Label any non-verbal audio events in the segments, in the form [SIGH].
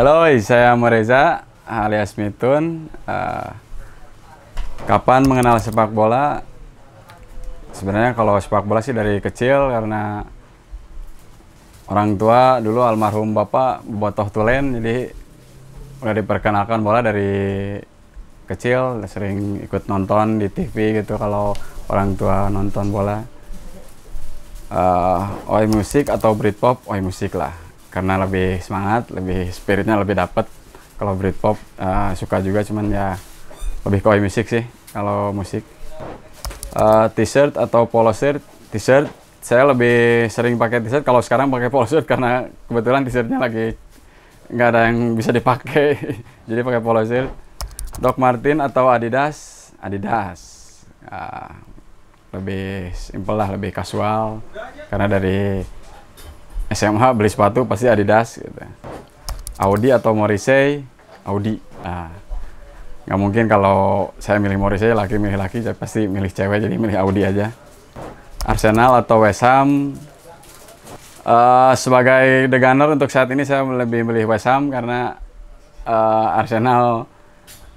Halo, saya Moreza alias Mitun. Uh, kapan mengenal sepak bola? Sebenarnya kalau sepak bola sih dari kecil karena orang tua dulu almarhum bapak botoh tulen jadi udah diperkenalkan bola dari kecil sering ikut nonton di TV gitu kalau orang tua nonton bola uh, oi musik atau Britpop oi musik lah karena lebih semangat lebih spiritnya lebih dapet. Kalau Britpop uh, suka juga cuman ya lebih ke oi musik sih kalau musik. Uh, t-shirt atau polo shirt? T-shirt saya lebih sering pakai t-shirt. Kalau sekarang pakai polo shirt karena kebetulan t-shirtnya lagi nggak ada yang bisa dipakai. [LAUGHS] Jadi pakai polo shirt. Doc Martin atau Adidas? Adidas. Uh, lebih simpel lah lebih kasual karena dari SMA beli sepatu pasti Adidas gitu. Audi atau Morrissey? Audi. Nah, nggak mungkin kalau saya milih Morrissey laki milih laki saya pasti milih cewek jadi milih Audi aja. Arsenal atau West Ham? Uh, sebagai The Gunner untuk saat ini saya lebih milih West Ham karena uh, Arsenal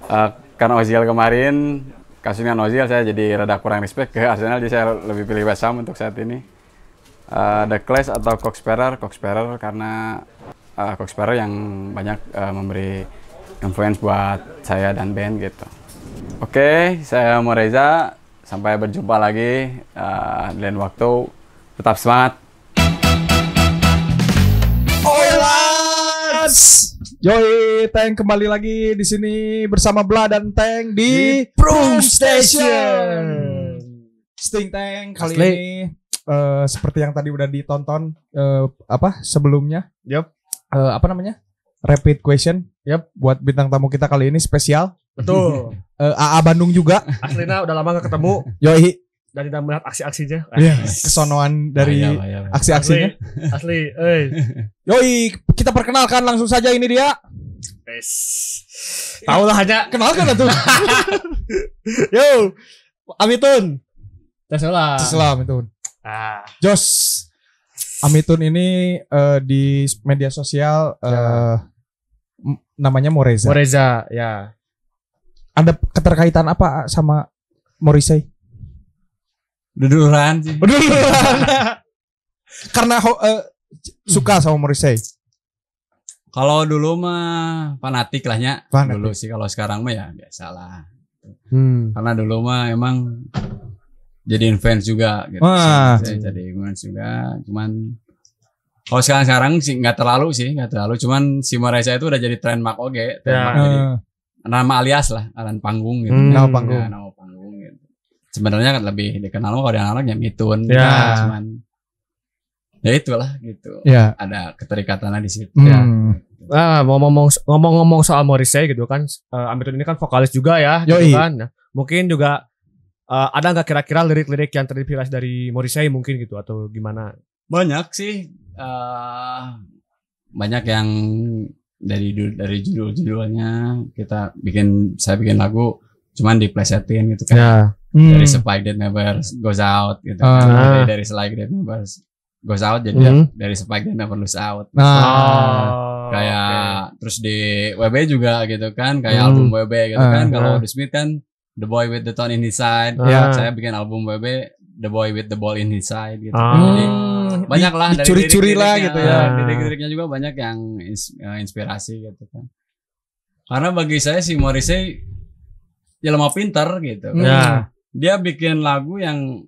uh, karena Ozil kemarin kasusnya Ozil saya jadi rada kurang respect ke Arsenal jadi saya lebih pilih West Ham untuk saat ini uh, The Clash atau Coxsparrow Coxsparrow karena uh, Coxsparrow yang banyak uh, memberi influence buat saya dan band gitu. Oke okay, saya mau Reza. Sampai berjumpa lagi uh, lain waktu. Tetap semangat. Oilers Yoi, Tank kembali lagi di sini bersama Bla dan Tank di, di Prum Station. Sting Tank kali Asli. ini uh, seperti yang tadi udah ditonton uh, apa sebelumnya. Yep. Uh, apa namanya? Rapid question. Yep. Buat bintang tamu kita kali ini spesial. Betul. [LAUGHS] uh, AA Bandung juga. Aslina udah lama gak ketemu. Yoi. Dan tidak melihat aksi-aksinya. Iya, kesonoan dari aksi-aksinya. Asli, eh. [LAUGHS] Yoi, kita perkenalkan langsung saja ini dia. Yes. Tahu lah hanya kenalkan tuh. [LAUGHS] Yo, Amitun. Tesla. Tesla Amitun. Ah. Jos. Amitun ini uh, di media sosial uh, ya. namanya Moreza. Moreza, ya. Ada keterkaitan apa sama Morrissey? Duduluran sih. Duduluran. [LAUGHS] Karena uh, suka sama Morrissey. Kalau dulu mah fanatik lahnya. Fanatik. Dulu sih kalau sekarang mah ya biasalah. Hmm. Karena dulu mah emang jadi fans juga gitu. Wah. Saya jadi fans juga. Cuman kalau sekarang sekarang sih nggak terlalu sih, nggak terlalu. Cuman si Morrissey itu udah jadi trademark oke. Trademark ya. jadi, nama alias lah, alan panggung gitu. Hmm. Nama panggung. Ya, nama sebenarnya kan lebih dikenal kalau di anak-anak ya mitun ya. Nah, cuman ya itulah gitu ya. ada keterikatannya di situ hmm. ya. Ah, ngomong-ngomong ngomong-ngomong soal Morrissey gitu kan uh, Amitun ini kan vokalis juga ya Yoi. gitu kan nah, mungkin juga uh, ada nggak kira-kira lirik-lirik yang terinspirasi dari Morrissey mungkin gitu atau gimana banyak sih uh, banyak yang dari dari judul-judulnya kita bikin saya bikin lagu cuman diplesetin gitu kan ya hmm. dari Spike That Never Goes Out gitu uh. kan. dari, dari Spike That Never Goes Out jadi hmm. dari Spike That Never Lose Out nah. oh, kayak okay. terus di WB juga gitu kan kayak hmm. album WB gitu uh, kan kalau uh. The Smith kan The Boy with the Tone in His Side uh. saya bikin album WB The Boy with the Ball in His Side gitu uh. jadi banyak lah dari curi-curi lah gitu ya lirik-liriknya juga banyak yang eh, inspirasi gitu kan karena bagi saya si Morrissey ya lemah pinter gitu kan. Ya dia bikin lagu yang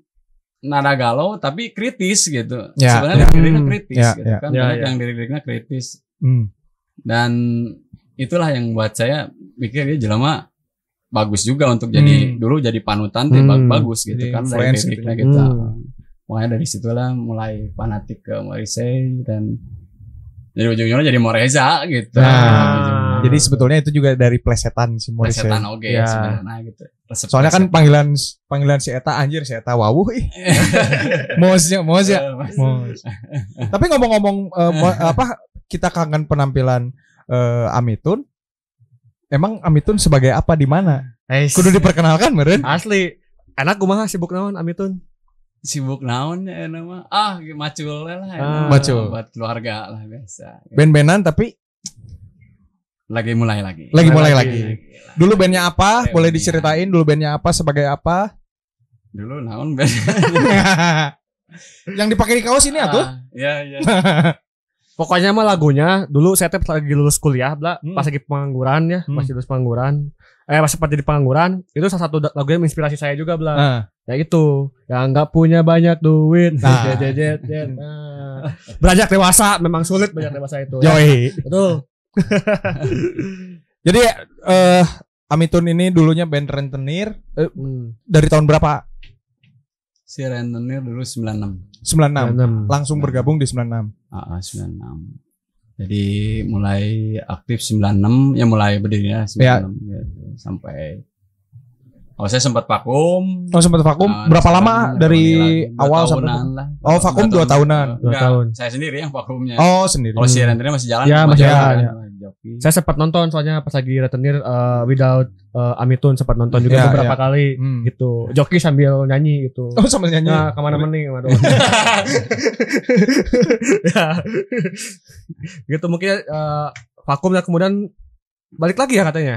nada galau tapi kritis gitu. Ya, Sebenarnya ya. liriknya kritis ya, gitu ya. kan. Ya, Banyak ya. yang liriknya kritis. Hmm. Dan itulah yang buat saya pikir dia jelema bagus juga untuk jadi Hmm. dulu jadi panutan tuh Hmm. bagus gitu Jadi kan dari liriknya gitu. gitu. Hmm. Makanya dari situlah mulai fanatik ke Morrissey dan jadi ujung-ujungnya jadi Moreza gitu. Nah, jadi sebetulnya itu juga dari plesetan si Morrissey. Plesetan oke Ya. sebenarnya gitu. Resep- Soalnya kan panggilan panggilan si Eta anjir si Eta wawuh ih. [LAUGHS] Mosnya, mos ya. Mos. Tapi ngomong-ngomong eh, mo- [LAUGHS] apa kita kangen penampilan eh, Amitun. Emang Amitun sebagai apa di mana? Eh, Kudu diperkenalkan meren. asli enak kumaha sibuk naon Amitun sibuk naon ya nama ah macul lah Ah. Macul. buat keluarga lah biasa Ben-benan tapi lagi mulai lagi. Lagi mulai Lagi. lagi. Dulu bandnya apa? Boleh diceritain dulu bandnya apa sebagai apa? Dulu naon band. [LAUGHS] Yang dipakai di kaos ini atuh? Ah, Iya, iya. [LAUGHS] Pokoknya mah lagunya dulu saya teh lagi lulus kuliah, bla, Hmm. pas lagi pengangguran ya, Hmm. masih lulus pengangguran. Eh pas sempat jadi pengangguran, itu salah satu lagu yang menginspirasi saya juga, bla. Nah, Ya itu, yang nggak punya banyak duit. Nah. [LAUGHS] Jet, jet, jet, jet. Nah. Beranjak dewasa memang sulit beranjak dewasa itu. Ya. Betul. [LAUGHS] Jadi eh Amitun ini dulunya band rentenir eh, Hmm. dari tahun berapa? Si Rentenir dulu 96. 96. Enam. Langsung bergabung di 96. Ah, ah, 96. Jadi mulai aktif 96 ya mulai berdirinya 96 gitu, sampai Oh saya sempat vakum. Oh sempat vakum. Ah, berapa lama dari awal sampai tahunan lah. Oh, vakum dua tahunan. Dua tahun. Saya sendiri yang vakumnya. Oh sendiri. Kalau si Rentenir masih jalan. Ya, masih jalan. jalan, Joki. Saya sempat nonton soalnya pas lagi retenir eh, without eh, Amitun sempat nonton juga Ya, beberapa ya. kali Hmm. gitu. Joki sambil nyanyi gitu. [LAUGHS] Oh sambil nyanyi. Nah, ke mana-mana nih, waduh. [LAUGHS] ya. gitu mungkin eh, vakum dan kemudian balik lagi ya katanya.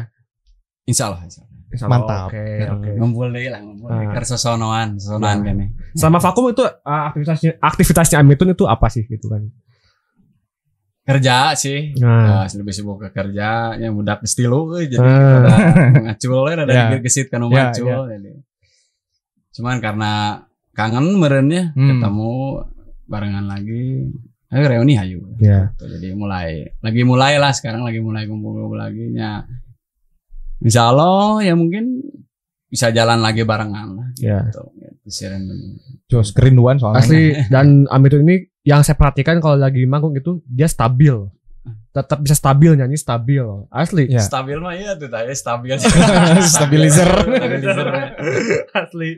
Insya Allah. Insya Allah. Insya Allah, Mantap. Oke, Ya, oke. Ngumpul deh lah, ngumpul. Ah. Ker sesonoan, sesonoan Ya. kan nih. Selama vakum itu eh, aktivitasnya aktivitasnya Amitun itu apa sih gitu kan? Kerja sih. Nah. Nah, lebih sibuk ke kerja, yang budak stilu euy, jadi Ah. ada ngacul [LAUGHS] ya, ada Ya. gesit kan Ya, ngacul. jadi. Cuman karena kangen merennya Hmm. ketemu barengan lagi. Ayo reuni hayu. Ya. Gitu. Jadi mulai lagi mulai lah sekarang lagi mulai kumpul-kumpul lagi nya. Insya Allah ya mungkin bisa jalan lagi barengan lah. Ya. Gitu. Gitu. Jos kerinduan soalnya. Asli [LAUGHS] dan Amitun ini yang saya perhatikan kalau lagi manggung itu dia stabil. Tetap bisa stabil nyanyi stabil. Asli. Ya. Stabil mah iya tuh tadi [LAUGHS] stabil. Stabilizer. Stabilizer. Asli.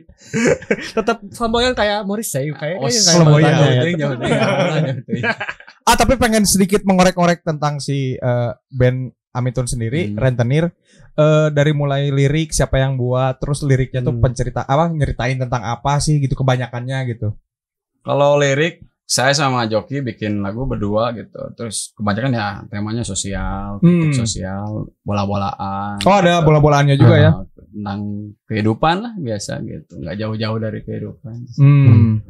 Tetap flamboyan kayak Morrissey kayak Oh, kayak Madonna ya. ya. Deh, jauh deh. Ah tapi pengen sedikit mengorek-orek tentang si eh, band Amitun sendiri, Hmm. Rentenir. Eh, dari mulai lirik siapa yang buat, terus liriknya tuh Hmm. pencerita apa nyeritain tentang apa sih gitu kebanyakannya gitu. Kalau lirik saya sama Joki bikin lagu berdua gitu. Terus kebanyakan ya temanya sosial, kritik Hmm. sosial, bola-bolaan. Oh ada gitu. bola-bolaannya juga ya. Ah, Tentang kehidupan lah biasa gitu. Nggak jauh-jauh dari kehidupan. Hmm.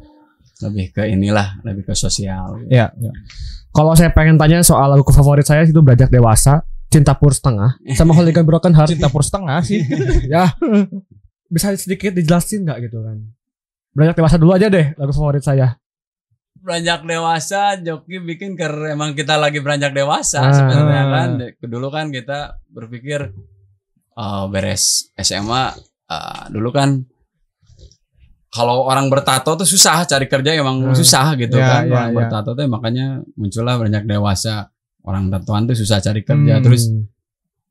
Lebih ke inilah, lebih ke sosial. Gitu. Ya, ya. Kalau saya pengen tanya soal lagu favorit saya itu Beranjak Dewasa, Cinta Pur Setengah, sama [LAUGHS] Hooligan Broken Heart. Cinta pur setengah sih. [LAUGHS] ya. Bisa sedikit dijelasin nggak gitu kan? Beranjak Dewasa dulu aja deh lagu favorit saya. Beranjak dewasa, Joki bikin karena emang kita lagi beranjak dewasa Ah. sebenarnya kan. Dulu kan kita berpikir eh, beres SMA eh, dulu kan kalau orang bertato tuh susah cari kerja emang Hmm. susah gitu Ya, kan. ya, orang ya. bertato tuh makanya muncullah beranjak dewasa. Orang tatoan tuh susah cari kerja Hmm. terus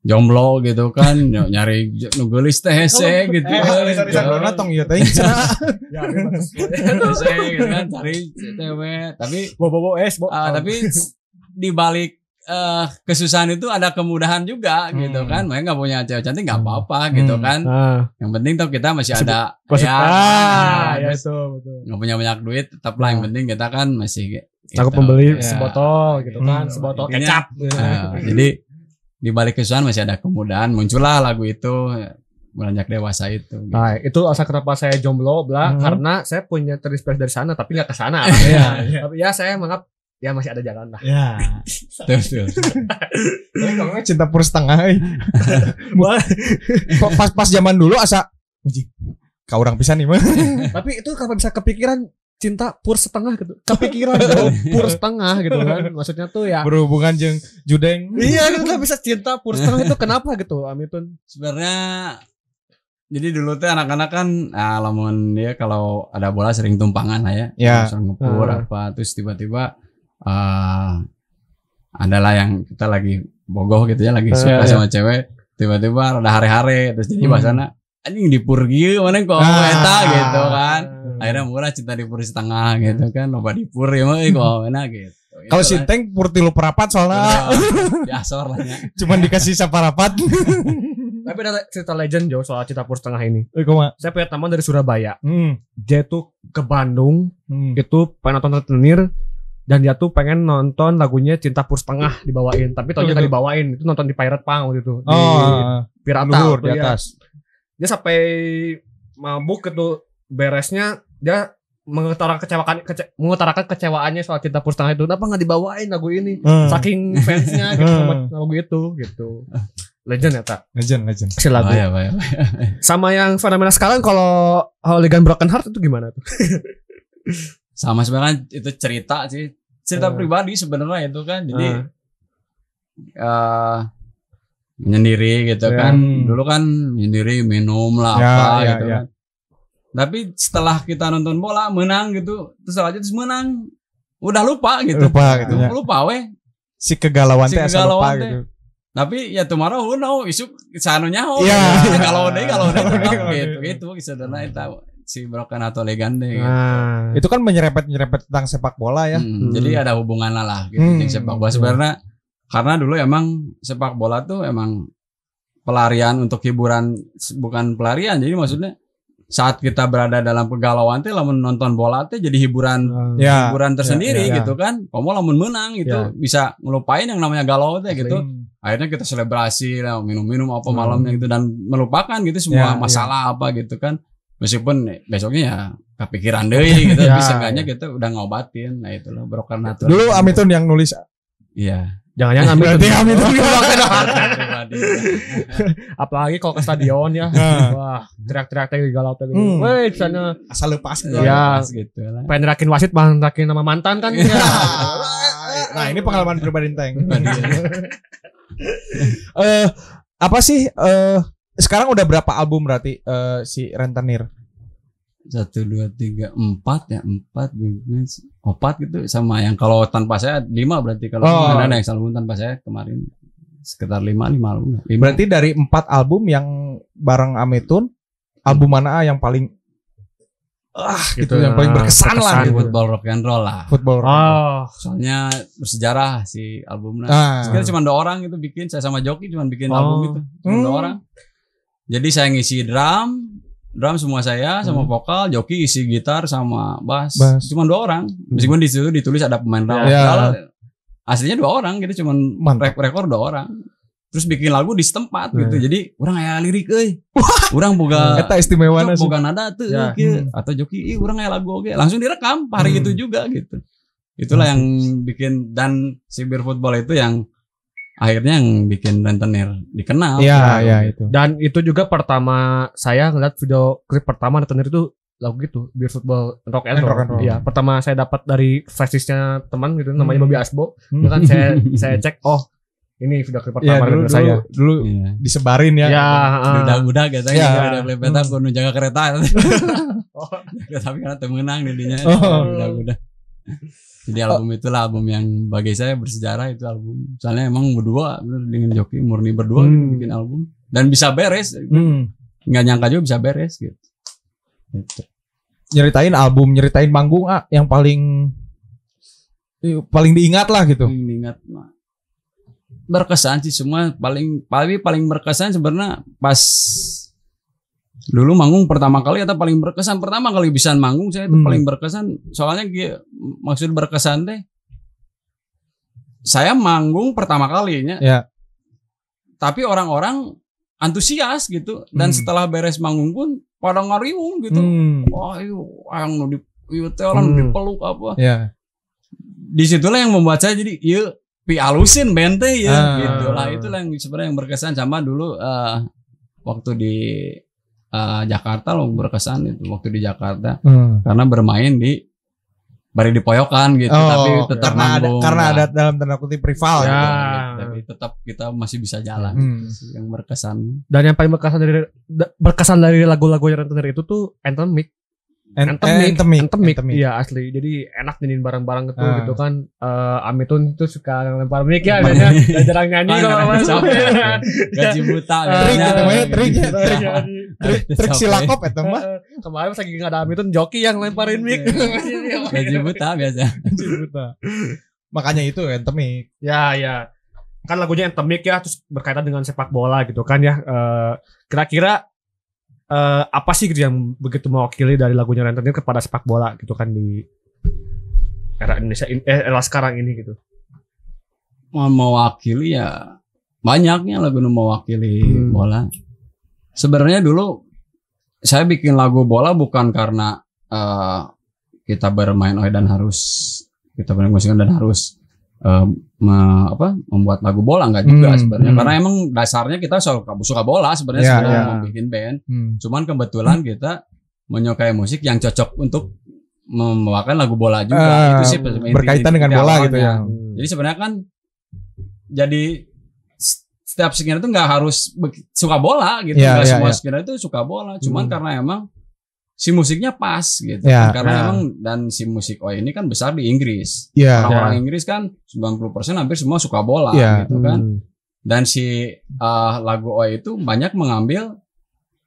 jomblo gitu kan [LAUGHS] ny- nyari nugelis teh hese gitu Eh, kan. sorry, sorry, tong iya teh. Hese gitu kan cari cewek tapi Bobo es, bo. Ah, tapi di balik eh, kesusahan itu ada kemudahan juga Hmm. gitu kan. Makanya nggak punya cewek cantik nggak apa-apa gitu Hmm. kan. Ah, Yang penting tuh kita masih ada Maksud- ya, ah, ya terus betul, betul. nggak punya banyak duit, tetap lah yang Ah. penting kita kan masih gitu. Aku pembeli Ya. sebotol gitu kan, Hmm. sebotol Intinya, kecap. Nah, jadi [LAUGHS] di balik kesusahan masih ada kemudahan. Muncullah lagu itu beranjak dewasa itu. gitu. Nah, itu alasan kenapa saya jomblo, bla, Hmm. karena saya punya terinspirasi dari sana, tapi nggak ke sana. [LAUGHS] Iya, Tapi ya saya menganggap ya masih ada jalan lah. Ya. Betul, betul. Tapi kalau nggak cinta pur setengah. eh. [LAUGHS] pas pas zaman dulu asa Uji, kau orang pisan nih mah. tapi itu kenapa bisa kepikiran cinta pur setengah gitu? Kepikiran bro, [LAUGHS] pur setengah gitu kan? Maksudnya tuh ya. Berhubungan jeung judeng. Iya, kita bisa cinta pur setengah itu kenapa gitu, Amitun? Sebenarnya jadi dulu tuh anak-anak kan ah, lamun dia kalau ada bola sering tumpangan lah ya. Ya. Langsung ngepur Ah. apa terus tiba-tiba eh adalah yang kita lagi bogoh gitu ya lagi Ah, suka ya. sama cewek tiba-tiba ada hare-hare terus jadi Hmm. bahasana anjing dipur gieu mana kok Ah. eta gitu kan. Akhirnya murah cinta dipur setengah gitu kan loba dipur ya mah eh, kok enak gitu. Kalau si. Teng purti lu perapat soalnya [LAUGHS] lah ya. cuman dikasih saparapat. [LAUGHS] Tapi ada cerita legend Jo soal cinta pur setengah ini. Eh? Saya punya teman dari Surabaya. Hmm. Dia tuh ke Bandung, Hmm. itu pengen nonton rentenir dan dia tuh pengen nonton lagunya Cinta Pur Setengah dibawain tapi taunya Oh, gitu. dibawain itu nonton di Pirate Pang waktu itu di Oh, Pirata luhur waktu di ya. atas. Dia sampai mabuk gitu beresnya dia mengutarakan kecewaan kece, mengutarakan kecewaannya soal cinta setengah itu kenapa nggak dibawain lagu ini Hmm. saking fansnya gitu sama Hmm. lagu itu gitu legend ya tak Legend, legend. si lagu Bahaya, bahaya. [LAUGHS] sama yang fenomena sekarang kalau Hooligan Broken Heart itu gimana tuh [LAUGHS] Sama sebenarnya itu cerita sih. Cerita Hmm. pribadi sebenarnya itu kan. Jadi Hmm. eh menyendiri gitu Ya. kan. Hmm. Dulu kan menyendiri minum lah Ya, apa ya, gitu ya. kan. Tapi setelah kita nonton bola menang gitu, terus aja terus menang, udah lupa gitu. Lupa gitu ya. Lupa weh. Si kegalauan Si teh asal lupa kegalauan teh. gitu. Tapi ya tomorrow who know isuk sanunya oh. Iya. Kalau deh kalau deh Kalau deh, gitu gitu sebenarnya itu si Broken atau Legende gitu. nah, Itu kan menyerempet-nyerempet tentang sepak bola ya. Hmm, Hmm. Jadi ada hubungan lah gitu Hmm. dengan sepak bola sebenarnya karena dulu emang sepak bola tuh emang pelarian untuk hiburan bukan pelarian jadi maksudnya saat kita berada dalam kegalauan teh lamun nonton bola teh jadi hiburan Ya. hiburan tersendiri ya, ya. gitu kan kamu lamun menang itu Ya. bisa ngelupain yang namanya galau teh gitu Hmm. akhirnya kita selebrasi minum-minum apa Hmm. malamnya gitu dan melupakan gitu semua Ya, masalah apa gitu kan meskipun besoknya ya kepikiran deh [LAUGHS] gitu Ya, tapi seenggaknya kita udah ngobatin nah itulah broker natural Dulu Amitun yang nulis iya jangan-jangan ambil Berarti pribadi apalagi kalau ke stadion ya Nah. wah teriak-teriak teh galau teh gitu Hmm. weh di sana asal lepas gitu. Ya. Pas gitu lah pengen rakin wasit bang rakin nama mantan kan ya. Nah, ini pengalaman pribadi Teng. Ya. Eh apa sih eh sekarang udah berapa album berarti eh, si Rentenir? Satu dua tiga empat ya empat bisnis empat gitu sama yang kalau tanpa saya lima berarti kalau Oh. ada yang album tanpa saya kemarin sekitar lima lima album lima Berarti dari empat album yang bareng Amitun, album mana yang paling ah gitu, yang paling berkesan, lah berkesan. gitu. football rock and roll lah Football. oh soalnya bersejarah si albumnya Ah. Sekarang cuma dua orang itu bikin saya sama Joki cuma bikin Oh. album itu cuma dua Hmm. orang jadi saya ngisi drum drum semua saya sama vokal Joki isi gitar sama bass, Bass. cuma dua orang meskipun di situ ditulis ada pemain drum Ya. Kalau aslinya dua orang gitu cuma Mantap. rekor dua orang terus bikin lagu di setempat gitu Ya. jadi orang aya lirik euy orang boga [LAUGHS] Eta istimewa Cuk, sih. boga nada tuh Ya. kieu. Hmm. atau Joki ih orang aya lagu oge langsung direkam hari Hmm. itu juga gitu itulah yang bikin dan si Beer Football itu yang akhirnya yang bikin rentenir dikenal Iya, Gitu. iya itu. dan itu juga pertama saya ngeliat video klip pertama Retenir itu lagu gitu Beer Football Rock and And Roll. Rock and Roll. Iya, pertama saya dapat dari flashdisknya teman gitu namanya Hmm. Bobby Asbo. Hmm. Kan saya [LAUGHS] saya cek oh ini video klip Iya pertama dulu, dari dulu, saya. dulu Iya. disebarin ya. Ya, udah udah katanya Iya. udah plepeta Hmm. kudu jaga kereta Oh. [LAUGHS] [LAUGHS] tapi karena temenang didinya Oh. udah udah jadi album itulah album yang bagi saya bersejarah itu album soalnya emang berdua dengan Joki murni berdua gitu Hmm. bikin album dan bisa beres Hmm. nggak nyangka juga bisa beres gitu Gitu. Nyeritain album, nyeritain manggung ah yang paling paling diingat lah gitu. Paling diingat mah berkesan sih semua paling paling paling berkesan sebenarnya pas dulu manggung pertama kali atau paling berkesan pertama kali bisa manggung saya itu Hmm. paling berkesan soalnya gi- maksud berkesan teh saya manggung pertama kalinya Ya. tapi orang-orang antusias gitu dan Hmm. setelah beres manggung pun pada ngariung gitu Hmm. wah iyo yang nu di ieu teh orang nu Hmm. dipeluk apa Ya. di situlah yang membuat saya jadi iya pi alusin bente ya Ah. gitu lah itulah yang sebenarnya yang berkesan sama dulu eh, waktu di eh, Jakarta loh berkesan itu waktu di Jakarta Hmm. karena bermain di bari di poyokan gitu Oh, tapi tetap karena ada karena ada dalam tanda kutip rival Ya. gitu. Tapi tetap kita masih bisa jalan Hmm. yang berkesan Dan yang paling berkesan dari da- berkesan dari lagu-lagu yang itu tuh Anthemic. En- Anthemic. Anthemic. Anthemic. Anthemic. Iya asli. Jadi enak nyanyiin bareng-bareng gitu Ah. gitu kan. Eh Amitun tuh suka lempar mic ya biasanya jarang nyanyi kalau capek. [LAUGHS] gaji buta Trik gitu, namanya trik ya, Jarang trik. Trik, trik silakop eta mah. Kemarin pas lagi nggak ada Amitun joki yang lemparin mic. gaji buta biasa Makanya itu Anthemic. ya ya. Kan lagunya Anthemic ya terus berkaitan dengan sepak bola gitu kan ya. Eh, kira-kira eh, apa sih gitu yang begitu mewakili dari lagunya Rentenir kepada sepak bola gitu kan di era Indonesia in- eh, era sekarang ini gitu. mau mewakili ya banyaknya lagu nu mewakili Hmm. bola. Sebenarnya dulu saya bikin lagu bola bukan karena eh, kita bermain oi dan harus kita bermain musik dan harus eh, me- apa membuat lagu bola nggak juga Hmm, sebenarnya hmm. karena emang dasarnya kita suka suka bola sebenarnya Ya, sebelum ya. mau bikin band Hmm. cuman kebetulan kita menyukai musik yang cocok untuk membawakan lagu bola juga Ah, itu sih inti- berkaitan dengan bola awalnya. gitu ya. Jadi sebenarnya kan jadi setiap skinner itu nggak harus suka bola gitu. Iya, Nggak iya, semua iya. skinner itu suka bola. Cuman Hmm. karena emang si musiknya pas gitu. Iya, kan. Karena iya. emang dan si musik oh ini kan besar di Inggris. Iya. Orang-orang Inggris kan 90% hampir semua suka bola Iya. gitu kan. Hmm. Dan si uh, lagu Oi itu banyak mengambil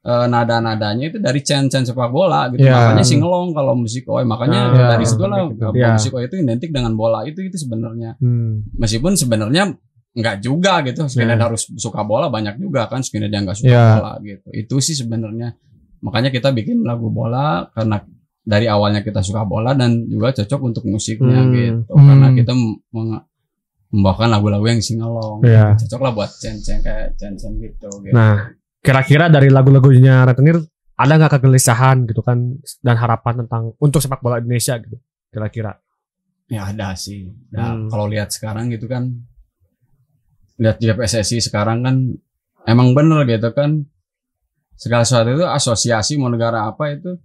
uh, nada-nadanya itu dari chant-chant sepak bola gitu. Iya. Makanya singelong kalau musik Oi. Makanya Ah, dari situ lah gitu. Iya. musik Oi itu identik dengan bola itu itu sebenarnya Hmm. meskipun sebenarnya nggak juga gitu skinhead Ya. harus suka bola banyak juga kan skinhead yang nggak suka Ya. bola gitu itu sih sebenarnya makanya kita bikin lagu bola karena dari awalnya kita suka bola dan juga cocok untuk musiknya Hmm. gitu Hmm. karena kita meng- membawakan lagu-lagu yang singalong Iya. cocok lah buat cen-cen kayak cen-cen gitu, gitu. Nah, kira-kira dari lagu-lagunya Rentenir ada nggak kegelisahan gitu kan dan harapan tentang untuk sepak bola Indonesia gitu kira-kira? ya ada sih nah, Hmm. kalau lihat sekarang gitu kan lihat di PSSI sekarang kan emang bener gitu kan segala sesuatu itu asosiasi mau negara apa itu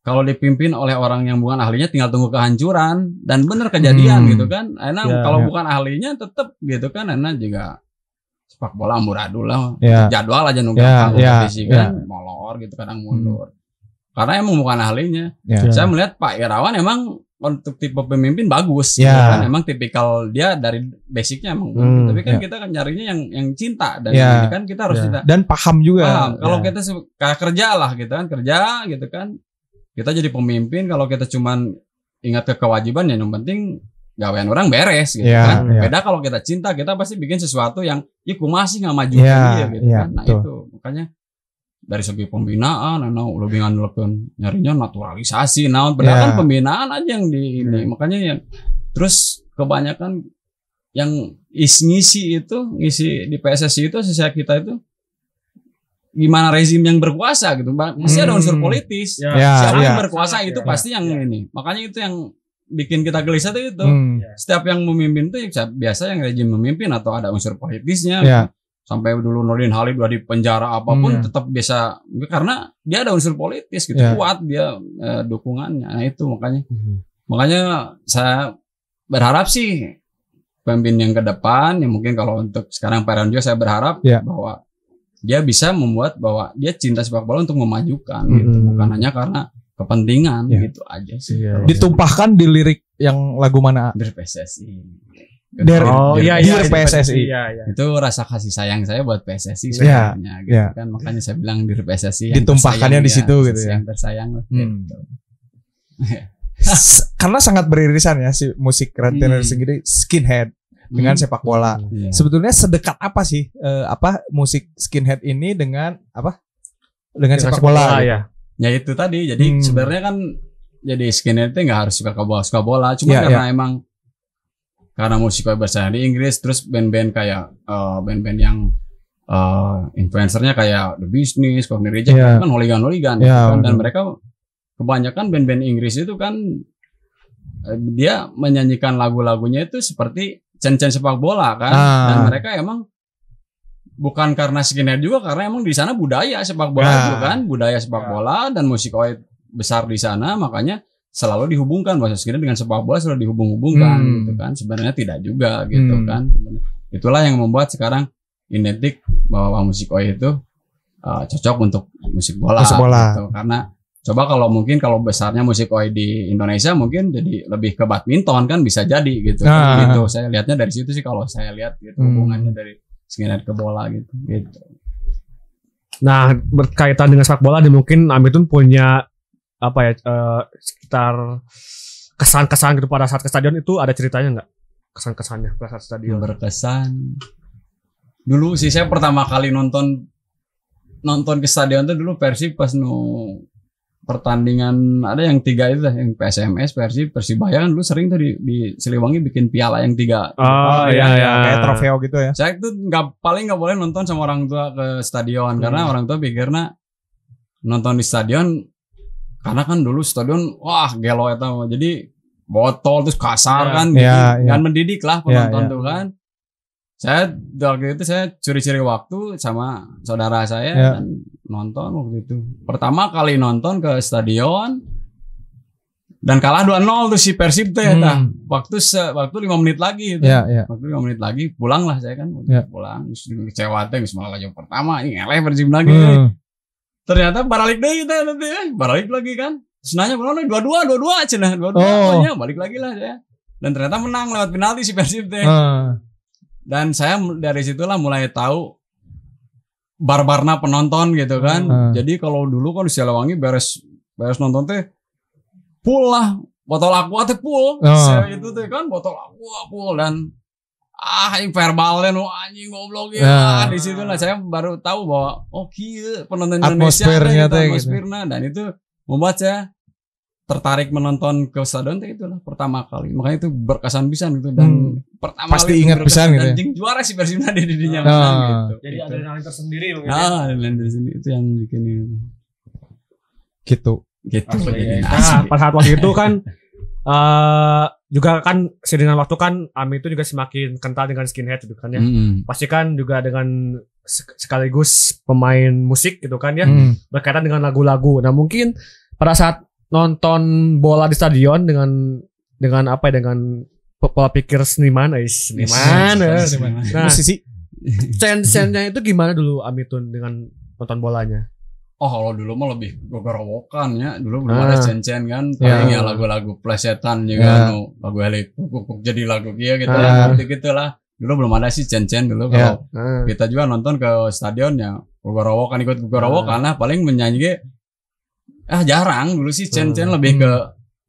kalau dipimpin oleh orang yang bukan ahlinya tinggal tunggu kehancuran dan bener kejadian Hmm. gitu kan enak Ya, kalau ya. bukan ahlinya tetap gitu kan enak juga sepak bola amburadul lah Ya. jadwal aja nunggu Ya, ya, kompetisi ya. kan molor gitu kadang mundur karena emang bukan ahlinya Ya. Ya. saya melihat Pak Irawan emang untuk tipe pemimpin bagus Ya. gitu kan emang tipikal dia dari basicnya emang Hmm, tapi kan ya. kita kan nyarinya yang yang cinta dan Ya. ini kan kita harus Ya. tidak Dan paham juga. paham kalau Ya. kita kerja lah gitu kan kerja gitu kan kita jadi pemimpin kalau kita cuman ingat ke kewajiban ya yang penting gawean orang beres gitu Ya, kan ya. beda kalau kita cinta kita pasti bikin sesuatu yang ya ku masih nggak maju Ya, dia gitu ya, kan nah betul. itu makanya dari segi pembinaan anu lebih ngandalkan nyarinya naturalisasi nah padahal Ya. kan pembinaan aja yang di ini Hmm. makanya yang terus kebanyakan yang is ngisi itu ngisi di PSSI itu sisa kita itu gimana rezim yang berkuasa gitu pasti ada unsur Hmm. politis Ya. Ya, siapa ya. yang berkuasa itu Ya. pasti yang Ya. ini makanya itu yang bikin kita gelisah tuh itu Hmm. setiap yang memimpin tuh ya biasa yang rejim memimpin atau ada unsur politisnya Ya. Sampai dulu Nurdin Halid udah di penjara apa pun Hmm. tetap bisa karena dia ada unsur politis gitu Ya. kuat dia eh, dukungannya nah itu makanya Hmm. makanya saya berharap sih pemimpin yang ke depan ya mungkin kalau untuk sekarang Pak juga saya berharap Ya. bahwa dia bisa membuat bahwa dia cinta sepak bola untuk memajukan gitu Hmm. bukan hanya karena kepentingan Ya. gitu aja sih Kalau Ditumpahkan di lirik yang lagu mana? dari PSSI Dari- Oh iya iya PSSI. Iya iya. itu rasa kasih sayang saya buat PSSI Ya, sebenarnya gitu ya. kan makanya saya bilang di PSSI yang Ditumpahkannya di situ gitu ya. yang tersayang lah Hmm. gitu. Karena sangat beririsan ya si musik Rentenir Hmm. sendiri skinhead dengan Hmm. sepak bola. Iya. Sebetulnya sedekat apa sih eh, apa musik skinhead ini dengan apa? Dengan sepak bola. gitu? ya. ya itu tadi jadi Hmm. sebenarnya kan jadi skinhead itu nggak harus suka bola suka bola cuma Iya, karena emang karena musik bahasa di Inggris terus band-band kayak eh, band-band yang eh, influencernya kayak The Business, Cockney Reject Iya. kan holigan-holigan Iya, gitu kan. dan mereka kebanyakan band-band Inggris itu kan eh, dia menyanyikan lagu-lagunya itu seperti cen-cen sepak bola kan Ah. dan mereka emang bukan karena skinhead juga karena emang di sana budaya sepak bola Ah. juga kan budaya sepak bola dan musik oi besar di sana makanya selalu dihubungkan bahasa skinhead dengan sepak bola selalu dihubung-hubungkan Hmm. gitu kan sebenarnya tidak juga gitu Hmm. kan itulah yang membuat sekarang identik bahwa musik oi itu uh, cocok untuk musik bola, Musik bola. gitu. karena coba kalau mungkin kalau besarnya musik oi di Indonesia mungkin jadi lebih ke badminton kan bisa jadi gitu Ah. gitu saya lihatnya dari situ sih kalau saya lihat gitu Hmm. hubungannya dari skinhead ke bola gitu gitu Nah, berkaitan dengan sepak bola nih mungkin Amitun punya apa ya eh, sekitar kesan-kesan gitu pada saat ke stadion itu ada ceritanya nggak? Kesan-kesannya pada saat stadion. berkesan dulu sih saya pertama kali nonton nonton ke stadion tuh dulu Persib pas nu pertandingan ada yang tiga itu lah, yang PSMS, Persib, Persibaya kan lu sering tuh di, di Siliwangi bikin piala yang tiga. Oh, iya iya. kayak trofeo gitu ya. Saya tuh nggak paling nggak boleh nonton sama orang tua ke stadion karena Hmm. orang tua pikirnya nonton di stadion karena kan dulu stadion wah gelo eta mah. jadi botol terus kasar Ya. kan Ya, jadi ya. nggak mendidik lah penonton Ya, ya. tuh kan. Saya waktu itu saya curi-curi waktu sama saudara saya Ya. dan nonton waktu itu. Pertama kali nonton ke stadion dan kalah 2-0 tuh si Persib teh Hmm. tah. Waktu se- waktu 5 menit lagi itu Ya, ya. waktu lima menit lagi pulang lah saya kan Ya. pulang terus kecewa teh geus malah yang pertama ini ngeleh Persib lagi Hmm. Ternyata balik deh kita nanti eh, balik lagi kan terus nanya pulang dua dua dua dua cenah dua dua Oh. oh. balik lagi lah saya dan ternyata menang lewat penalti si Persib teh Ah. dan saya dari situlah mulai tahu barbarna penonton gitu kan Hmm. jadi kalau dulu kan di Silawangi beres beres nonton teh full lah botol aqua teh full Oh. Saya itu teh kan botol aqua full dan ah yang verbalnya nu anjing goblok ya Nah. di situ lah saya baru tahu bahwa oh kieu penonton Indonesia Atmosfernya gitu. atmosfernya dan itu membuat saya tertarik menonton ke stadion teh itulah pertama kali makanya itu berkesan pisan gitu dan Hmm. pertama Pasti kali itu ingat pisan gitu dan ya. juara si Persibna di didinya Ah. menang gitu Jadi Gitu. ada yang tersendiri mungkin. ya. ah dan dari sini itu yang bikin itu Gitu. gitu Asli. Nah, pada saat waktu itu kan [LAUGHS] eh juga kan seiring waktu kan Ami itu juga semakin kental dengan skinhead gitu kan ya. Mm-mm. Pasti kan juga dengan sek- sekaligus pemain musik gitu kan ya. Hmm. berkaitan dengan lagu-lagu. Nah mungkin pada saat nonton bola di stadion dengan dengan apa ya dengan pola pikir seniman, eh seniman. eh. Seniman. Nah, Musisi. scene-scene-nya itu gimana dulu Amitun dengan nonton bolanya? Oh kalau dulu mah lebih gogorowokan ya Dulu belum Ah. ada cen-cen kan Ya. Paling ya lagu-lagu plesetan juga Ya. nu Lagu helik kukuk jadi lagu kia gitu Ah. gitu gitu lah Dulu belum ada sih cen-cen dulu Ya. Kalau Nah, kita juga nonton ke stadion ya Gogorowokan ikut gogorowokan lah Paling menyanyi Ah jarang dulu sih cen-cen Hmm. lebih ke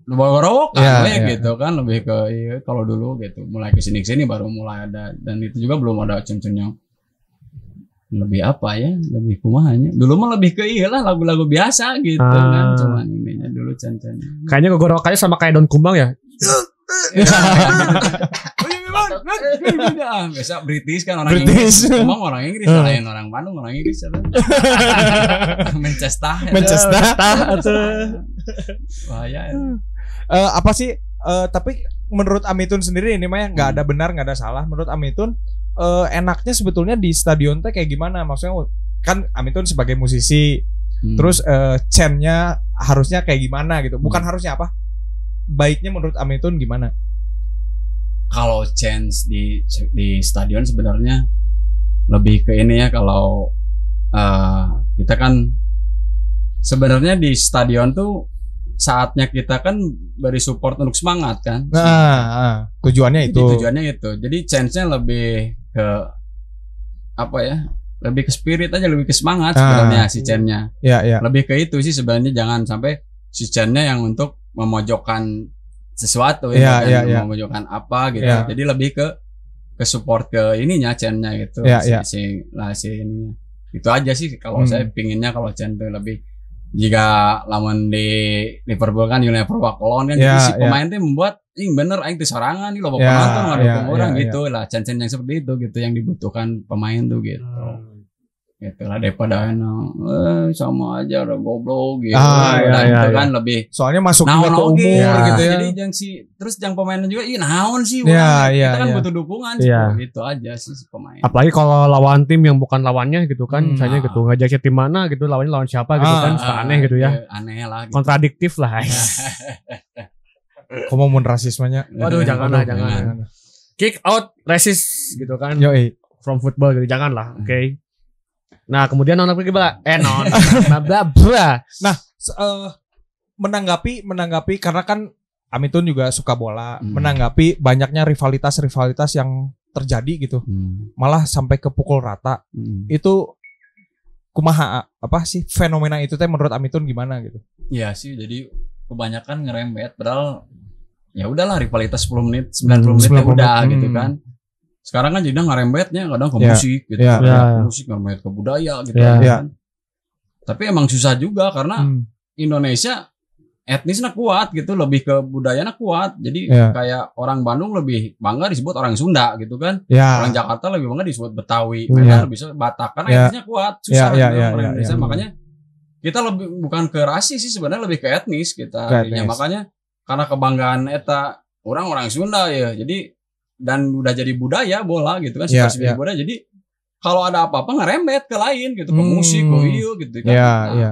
Gogorowokan Ya, we, ya. gitu kan Lebih ke iya, kalau dulu gitu Mulai ke sini sini baru mulai ada Dan itu juga belum ada cen-cen yang lebih apa ya lebih kumahanya dulu mah lebih ke iya lah lagu-lagu biasa gitu Ah. kan cuman ininya dulu can-can kayaknya gogorokannya sama kayak daun kumbang ya. [LAUGHS] Biasa British kan orang British. Inggris emang orang Inggris Ah. lain orang Bandung orang Inggris ada [LAUGHS] Manchester Manchester. bahaya ya. Eh, apa sih? eh, tapi menurut Amitun sendiri ini mah ya nggak Hmm. ada benar nggak ada salah. Menurut Amitun eh, enaknya sebetulnya di stadion teh kayak gimana? Maksudnya kan Amitun sebagai musisi, Hmm. terus eh, chain-nya harusnya kayak gimana gitu? Bukan Hmm. harusnya apa? Baiknya menurut Amitun gimana? kalau chance di di stadion sebenarnya lebih ke ini ya kalau eh, kita kan sebenarnya di stadion tuh saatnya kita kan beri support untuk semangat kan Nah, ah, tujuannya Jadi itu. tujuannya itu jadi chance-nya lebih ke apa ya lebih ke spirit aja lebih ke semangat Ah. sebenarnya si chain-nya Ya, ya. lebih ke itu sih sebenarnya jangan sampai si chain-nya yang untuk memojokkan sesuatu ya, iya, kan, iya. memojokkan apa gitu Iya. jadi lebih ke ke support ke ininya chain-nya gitu Iya, si, iya. si lah si ininya itu aja sih kalau Hmm. saya pinginnya kalau chain tuh lebih jika lawan di Liverpool kan Unilever Wakolon kan Iya, jadi si iya. pemain tuh membuat ini bener aing sorangan nih loh Iya, penonton nggak iya, orang iya, gitu lah chain-chain yang seperti itu gitu yang dibutuhkan pemain tuh gitu gitu lah daripada enak eh sama aja udah goblok gitu Ah, iya, Nah, iya, itu iya. kan lebih Soalnya masuk juga ke oke umur Ya. gitu ya. jadi yang si terus yang pemainnya juga ih naon sih Iya, orang. iya, kita kan iya. butuh dukungan Iya. sih gitu aja sih si pemain Apalagi kalau lawan tim yang bukan lawannya gitu kan, Hmm. misalnya gitu ngajaknya tim mana gitu, lawannya lawan siapa gitu Ah, kan, suka aneh gitu ya. aneh lah gitu. Kontradiktif lah. [LAUGHS] Kamu mau rasismenya? Waduh, jangan lah, jangan. Kick out racist gitu kan Yoi. from football gitu, jangan lah, Hmm. oke. Nah, kemudian non pergi bala. Eh non. bla bla bla. Se- eh, menanggapi menanggapi karena kan Amitun juga suka bola, Hmm. menanggapi banyaknya rivalitas-rivalitas yang terjadi gitu. Hmm, Malah sampai ke pukul rata. hmm. Itu kumaha apa sih fenomena itu teh menurut Amitun gimana gitu? Iya sih jadi kebanyakan ngerembet padahal ya udahlah rivalitas 10 menit 90 menit ya 90 udah menit, gitu hmm. kan sekarang kan jadi ngerembetnya kadang ke Ya, musik gitu ya, kan. ya, Ke musik ngerembet ke budaya gitu Ya. kan. tapi emang susah juga karena Hmm. Indonesia etnisnya kuat gitu lebih ke budayanya kuat jadi Ya. kayak orang Bandung lebih bangga disebut orang Sunda gitu kan Ya. orang Jakarta lebih bangga disebut Betawi Hmm. Medan lebih disebut Batak karena Ya. etnisnya kuat susah Ya, ya, gitu ya, orang ya, Indonesia ya. makanya kita lebih bukan ke rasis sih sebenarnya lebih ke etnis kita Ke etnis. makanya karena kebanggaan eta orang orang Sunda ya jadi dan udah jadi budaya bola gitu kan sebagai ya. budaya jadi kalau ada apa-apa ngerembet ke lain gitu ke Hmm. musik ke iyo gitu kan Ya, Nah, ya.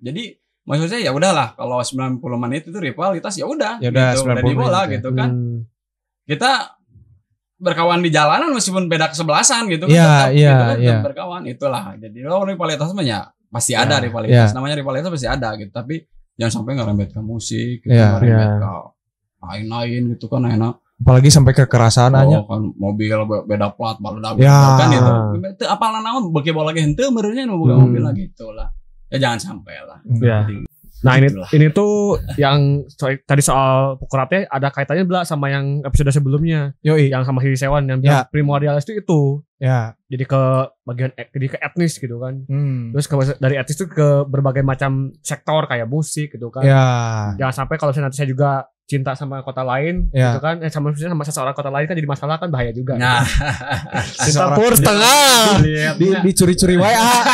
jadi maksud saya ya udahlah kalau 90 menit itu rivalitas ya udah Ya udah, gitu, 90 udah di bola ya. gitu kan Hmm. kita berkawan di jalanan meskipun beda kesebelasan gitu Iya, tetap iya, gitu kan, iya. tetap berkawan itulah jadi kalau rivalitas ya pasti Ya, ada rivalitas iya. namanya rivalitas pasti ada gitu tapi jangan sampai ngerembet ke musik gitu, Iya, ngerembet iya. ke lain-lain gitu kan enak Apalagi sampai kekerasan aja. oh, kan mobil be- beda plat baru Ya. kan itu itu apa naon bagi bola lagi henteu merenya nu boga Hmm. mobil lah gitu lah ya jangan sampai lah Ya. Nah ini Itulah. ini tuh yang so- tadi soal pukulatnya ada kaitannya bela sama yang episode sebelumnya Yoi. yang sama Hiri Sewan yang Ya. bilang primordialis itu itu Ya. jadi ke bagian et- jadi ke etnis gitu kan Hmm. terus ke, dari etnis itu ke berbagai macam sektor kayak musik gitu kan Ya. jangan sampai kalau misalnya nanti saya juga cinta sama kota lain Ya. gitu kan eh sama sama seseorang kota lain kan jadi masalah kan bahaya juga nah [LAUGHS] cinta Seseorang- pur setengah Di, dicuri-curi wae ah.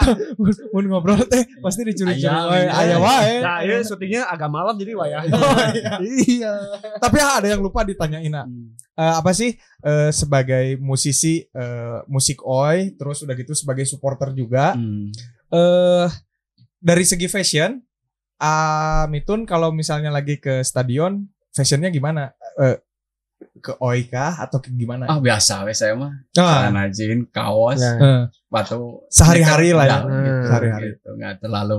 [LAUGHS] Mun ngobrol teh pasti dicuri-curi wae. iya. Aya wae. nah ini syutingnya agak malam jadi wayah [LAUGHS] Oh, iya. Tapi ah, ada yang lupa ditanyain ah. Eh, apa sih eh, sebagai musisi eh, musik oi terus udah gitu sebagai supporter juga Hmm. eh dari segi fashion ah Mitun kalau misalnya lagi ke stadion fashionnya gimana Eh, ke oi kah atau ke gimana ah biasa we saya mah Ah, celana jeans kaos Ya. eh, batu Sehari-hari lah ya. Gitu, Sehari-hari. gitu. nggak terlalu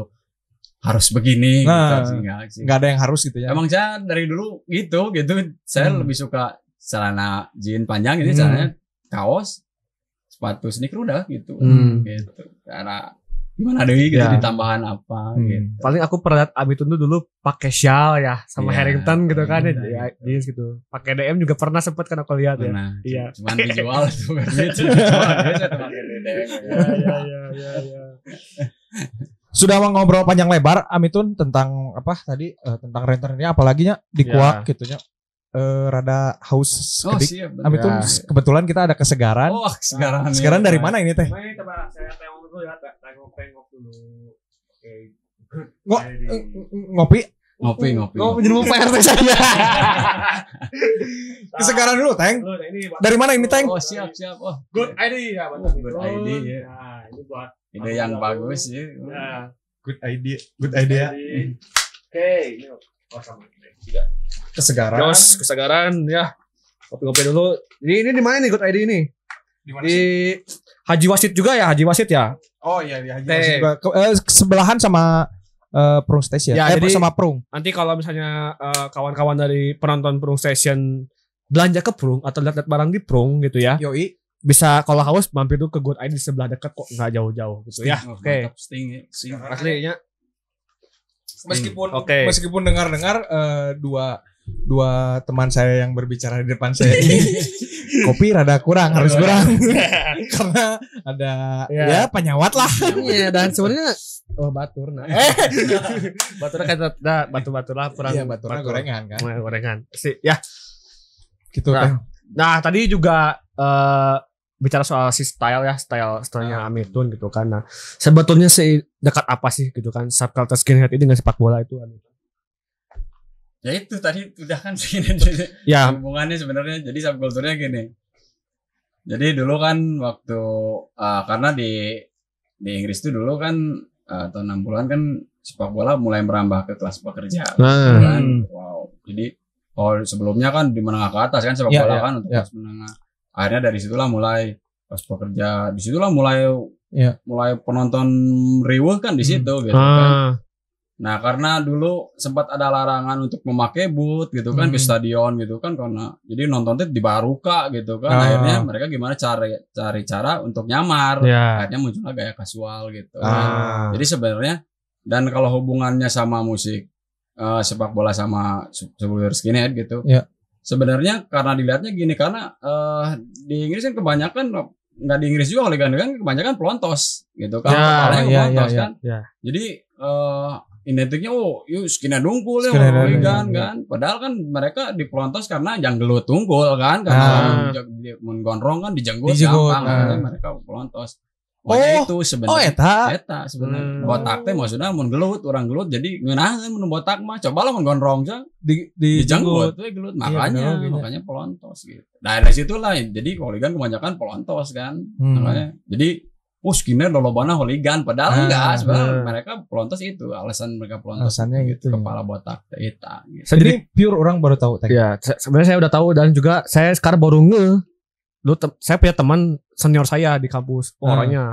harus begini Nah, gitu sih nggak sih nggak ada yang harus gitu ya emang saya dari dulu gitu gitu saya Hmm. lebih suka celana jeans panjang ini Hmm. celananya kaos sepatu sneaker udah gitu Hmm. gitu karena gimana deh gitu Ya. ditambahan apa Hmm. gitu paling aku pernah lihat Abi Tundu dulu pakai shawl ya sama Iya, Harrington gitu kan ya, iya, ya iya. jeans gitu pakai DM juga pernah sempet kan aku lihat ya Pernah. Iya. cuman [LAUGHS] dijual tuh dijual [LAUGHS] biasa tuh pakai DDM. ya ya ya ya, ya. sudah ngobrol panjang lebar Amitun tentang apa tadi eh, tentang rentenirnya apalagi nya di Ya. kuak gitu nya eh rada haus oh kedik siap bener. Amitun Ya. kebetulan kita ada kesegaran oh sekarang sekarang dari mana ini teh Ini coba saya tengok dulu ya, tengok tengok dulu. Oke. Ngo- eh, ngopi ngopi ngopi Oh, jadi mau PRT saya. [LAUGHS] kesegaran dulu teng nah, dari mana ini teng oh siap siap oh Good ID ya, mantap. Good ID, ya. Nah, ini buat ide yang bagus ya Nah, good idea good idea ID. Oke, ini oh sama. Tidak. kesegaran Jos, kesegaran ya. Kopi-kopi dulu. Ini ini di mana nih Good ID ini? Di mana Di Haji Wasit juga ya, Haji Wasit ya. oh iya di Haji Teh. Wasit juga. Ke- eh, sebelahan sama eh, Prung Station Ya, eh jadi- sama Prung Nanti kalau misalnya eh, kawan-kawan dari penonton Prung Station belanja ke Prung atau lihat-lihat barang di Prung gitu ya. yoi Bisa kalau haus mampir dulu ke Good ID di sebelah dekat kok nggak jauh-jauh gitu ya. Oh, Oke. mantap. Sting ya. Sting. Aslinya meskipun Oke. meskipun dengar-dengar eh, dua dua teman saya yang berbicara di depan saya ini [LAUGHS] kopi rada kurang harus kurang [LAUGHS] karena ada Ya. ya penyawat lah Iya dan sebenarnya oh batur nah. Eh. [LAUGHS] batur kan nah, batu-batu lah kurang iya baturnya gorengan kan gorengan. Si, ya. gitu Nah. teh Nah, tadi juga eh bicara soal si style ya, style stylenya Amitun gitu kan. Nah, sebetulnya si dekat apa sih gitu kan subculture skinhead ini dengan sepak bola itu Amitun? Ya itu tadi udah kan gini. [LAUGHS] Ya, hubungannya sebenarnya jadi subkulturnya gini. Jadi dulu kan waktu uh, karena di di Inggris tuh dulu kan uh, tahun 60-an kan sepak bola mulai merambah ke kelas pekerja. Nah. Kan? Wow. Jadi kalau sebelumnya kan di menengah ke atas kan sepak Ya, bola ya, kan untuk ya. kelas menengah. Akhirnya dari situlah mulai kelas pekerja. Di situlah mulai Ya. mulai penonton riuh kan di situ gitu kan. Ah, Nah karena dulu sempat ada larangan untuk memakai boot gitu kan Hmm. ke stadion gitu kan karena jadi nonton itu dibaruka gitu kan Ah. akhirnya mereka gimana cari cari cara untuk nyamar ya. akhirnya muncullah gaya kasual gitu Ah. jadi sebenarnya dan kalau hubungannya sama musik eh, sepak bola sama se- sebelum skinhead gitu Ya. sebenarnya karena dilihatnya gini karena eh, di Inggris kan kebanyakan nggak di Inggris juga kan kebanyakan pelontos gitu kan iya, pelontos iya. kan Ya. jadi eh, identiknya oh yuk skinhead dungkul ya hooligan iya, iya. kan padahal kan mereka dipelontos karena janggelut tungkul kan karena Ah. menggondrong kan Dijenggut, gampang ah. makanya mereka pelontos Oh, itu Oh sebenarnya eta. eta sebenarnya Hmm. botak teh maksudnya mun gelut orang gelut jadi ngeunaheun mun botak mah cobalah mun gondrong nya Di di dijenggut we gelut Iya, makanya bener. makanya pelontos gitu nah dari situlah jadi hooligan kebanyakan pelontos kan Hmm. makanya jadi oh skinhead lolobana hooligan padahal Ah, enggak sebenarnya ah. mereka pelontos itu alasan mereka pelontos Alasannya itu, ya. kepala botak eta gitu. Jadi Jadi pure orang baru tahu tadi. ya se- sebenarnya saya udah tahu dan juga saya sekarang baru nge tem- saya punya teman senior saya di kampus oh, Ah. orangnya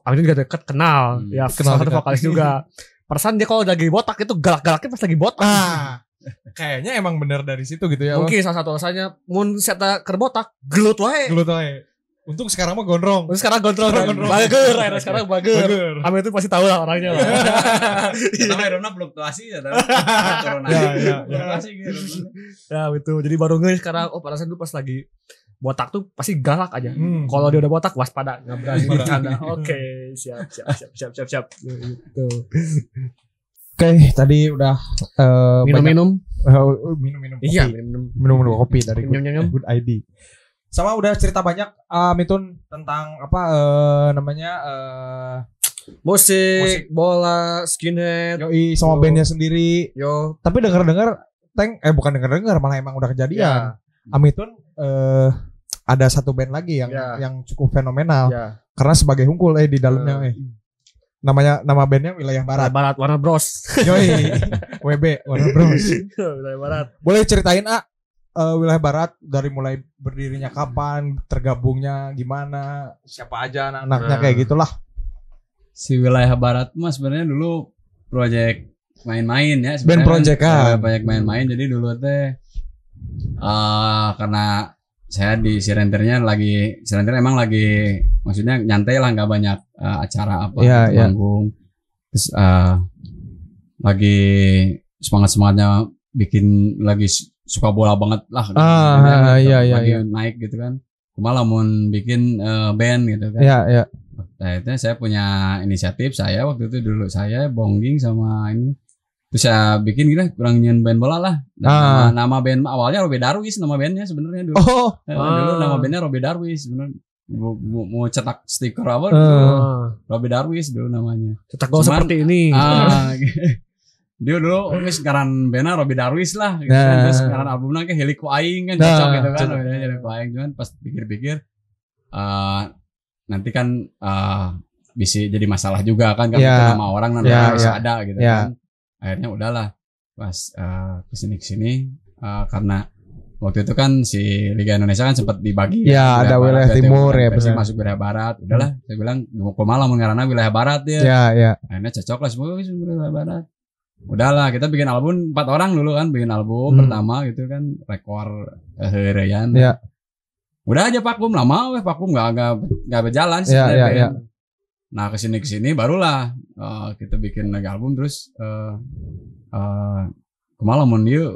Amin juga deket kenal Hmm. ya Kenal salah satu vokalis juga [LAUGHS] perasaan dia kalau lagi botak itu galak-galaknya pas lagi botak Ah, kayaknya emang bener dari situ gitu ya. mungkin salah satu alasannya mun saya kerbotak gelut wae Gelut aja. Untung sekarang mah gondrong. Terus sekarang kontrol Sekarang gondrong. bager akhirnya sekarang bager Bager. Amin itu pasti tahu lah orangnya lah. [LAUGHS] Pertama Irona fluktuasi ya. Turun [LAUGHS] Ya, ya, ya. Gitu. ya itu jadi baru nge sekarang oh perasaan dulu pas lagi botak tuh pasti galak aja Hmm. kalau dia udah botak waspada nggak berani bercanda [LAUGHS] oke siap siap siap siap siap siap gitu Oke, tadi udah eh, minum banyak- minum eh, minum-minum iya minum minum-minum kopi dari minum Good, minum Good ID. Sama udah cerita banyak ah, Mitun tentang apa eh, namanya eh musik, bola skinhead Yoi sama Yo. bandnya sendiri. yo Tapi dengar-dengar Teng eh bukan dengar-dengar malah emang udah kejadian. ya Amitun eh ada satu band lagi yang Ya. yang cukup fenomenal ya karena sebagai hungkul eh di dalamnya eh. Namanya nama bandnya Wilayah barat Barat. barat warna bros Yoi. [LAUGHS] WB Warner Bros. wilayah barat Boleh ceritain ah eh, Wilayah Barat dari mulai berdirinya kapan, tergabungnya gimana, siapa aja anak-anaknya Nah. kayak gitulah. Si wilayah barat mah sebenarnya dulu proyek main-main ya sebenarnya. Band project, kan. Proyek main-main jadi dulu teh eh karena saya di Sirenternya lagi Sirenter emang lagi maksudnya nyantai lah nggak banyak eh, acara apa Iya, gitu, iya. manggung terus eh, lagi semangat semangatnya bikin lagi suka bola banget lah gitu. Ah, Jadi, ah, iya, iya, lagi iya. naik gitu kan malah mau bikin eh, band gitu kan Iya, iya. Nah, itu saya punya inisiatif saya waktu itu dulu saya bongging sama ini terus saya bikin gitu kurang nyen band bola lah Nah, Ah. nama, nama band awalnya Robby Darwis nama bandnya sebenarnya dulu Oh, Ah. dulu nama bandnya Robby Darwis sebenarnya mau, mau, mau cetak stiker apa Eh. Ah, Robby Darwis dulu namanya cetak gol seperti ini ah [LAUGHS] [LAUGHS] dia dulu wis ngaran bandnya Robby Darwis lah gitu kan. Nah. terus ngaran albumnya kayak Helik Aing kan Nah, cocok gitu kan cocok. namanya Helik Aing cuman pas pikir-pikir eh nanti kan eh bisa jadi masalah juga kan Ya. itu nama orang nanti Ya, bisa ya. ada gitu Ya. kan akhirnya udahlah pas eh ke sini ke sini eh, karena waktu itu kan si Liga Indonesia kan sempat dibagi Ya, ada wilayah Jawa timur ya, benar. masuk wilayah barat udahlah saya bilang mau ke malam karena wilayah barat ya ya, ya. akhirnya cocok lah semua wilayah barat udahlah kita bikin album empat orang dulu kan bikin album Hmm. pertama gitu kan rekor eh, heureyan Ya. udah aja vakum lama weh vakum nggak nggak nggak berjalan sih Ya, ya, band. nah ke sini ke sini barulah eh, kita bikin lagi album terus eh eh kemalaman dia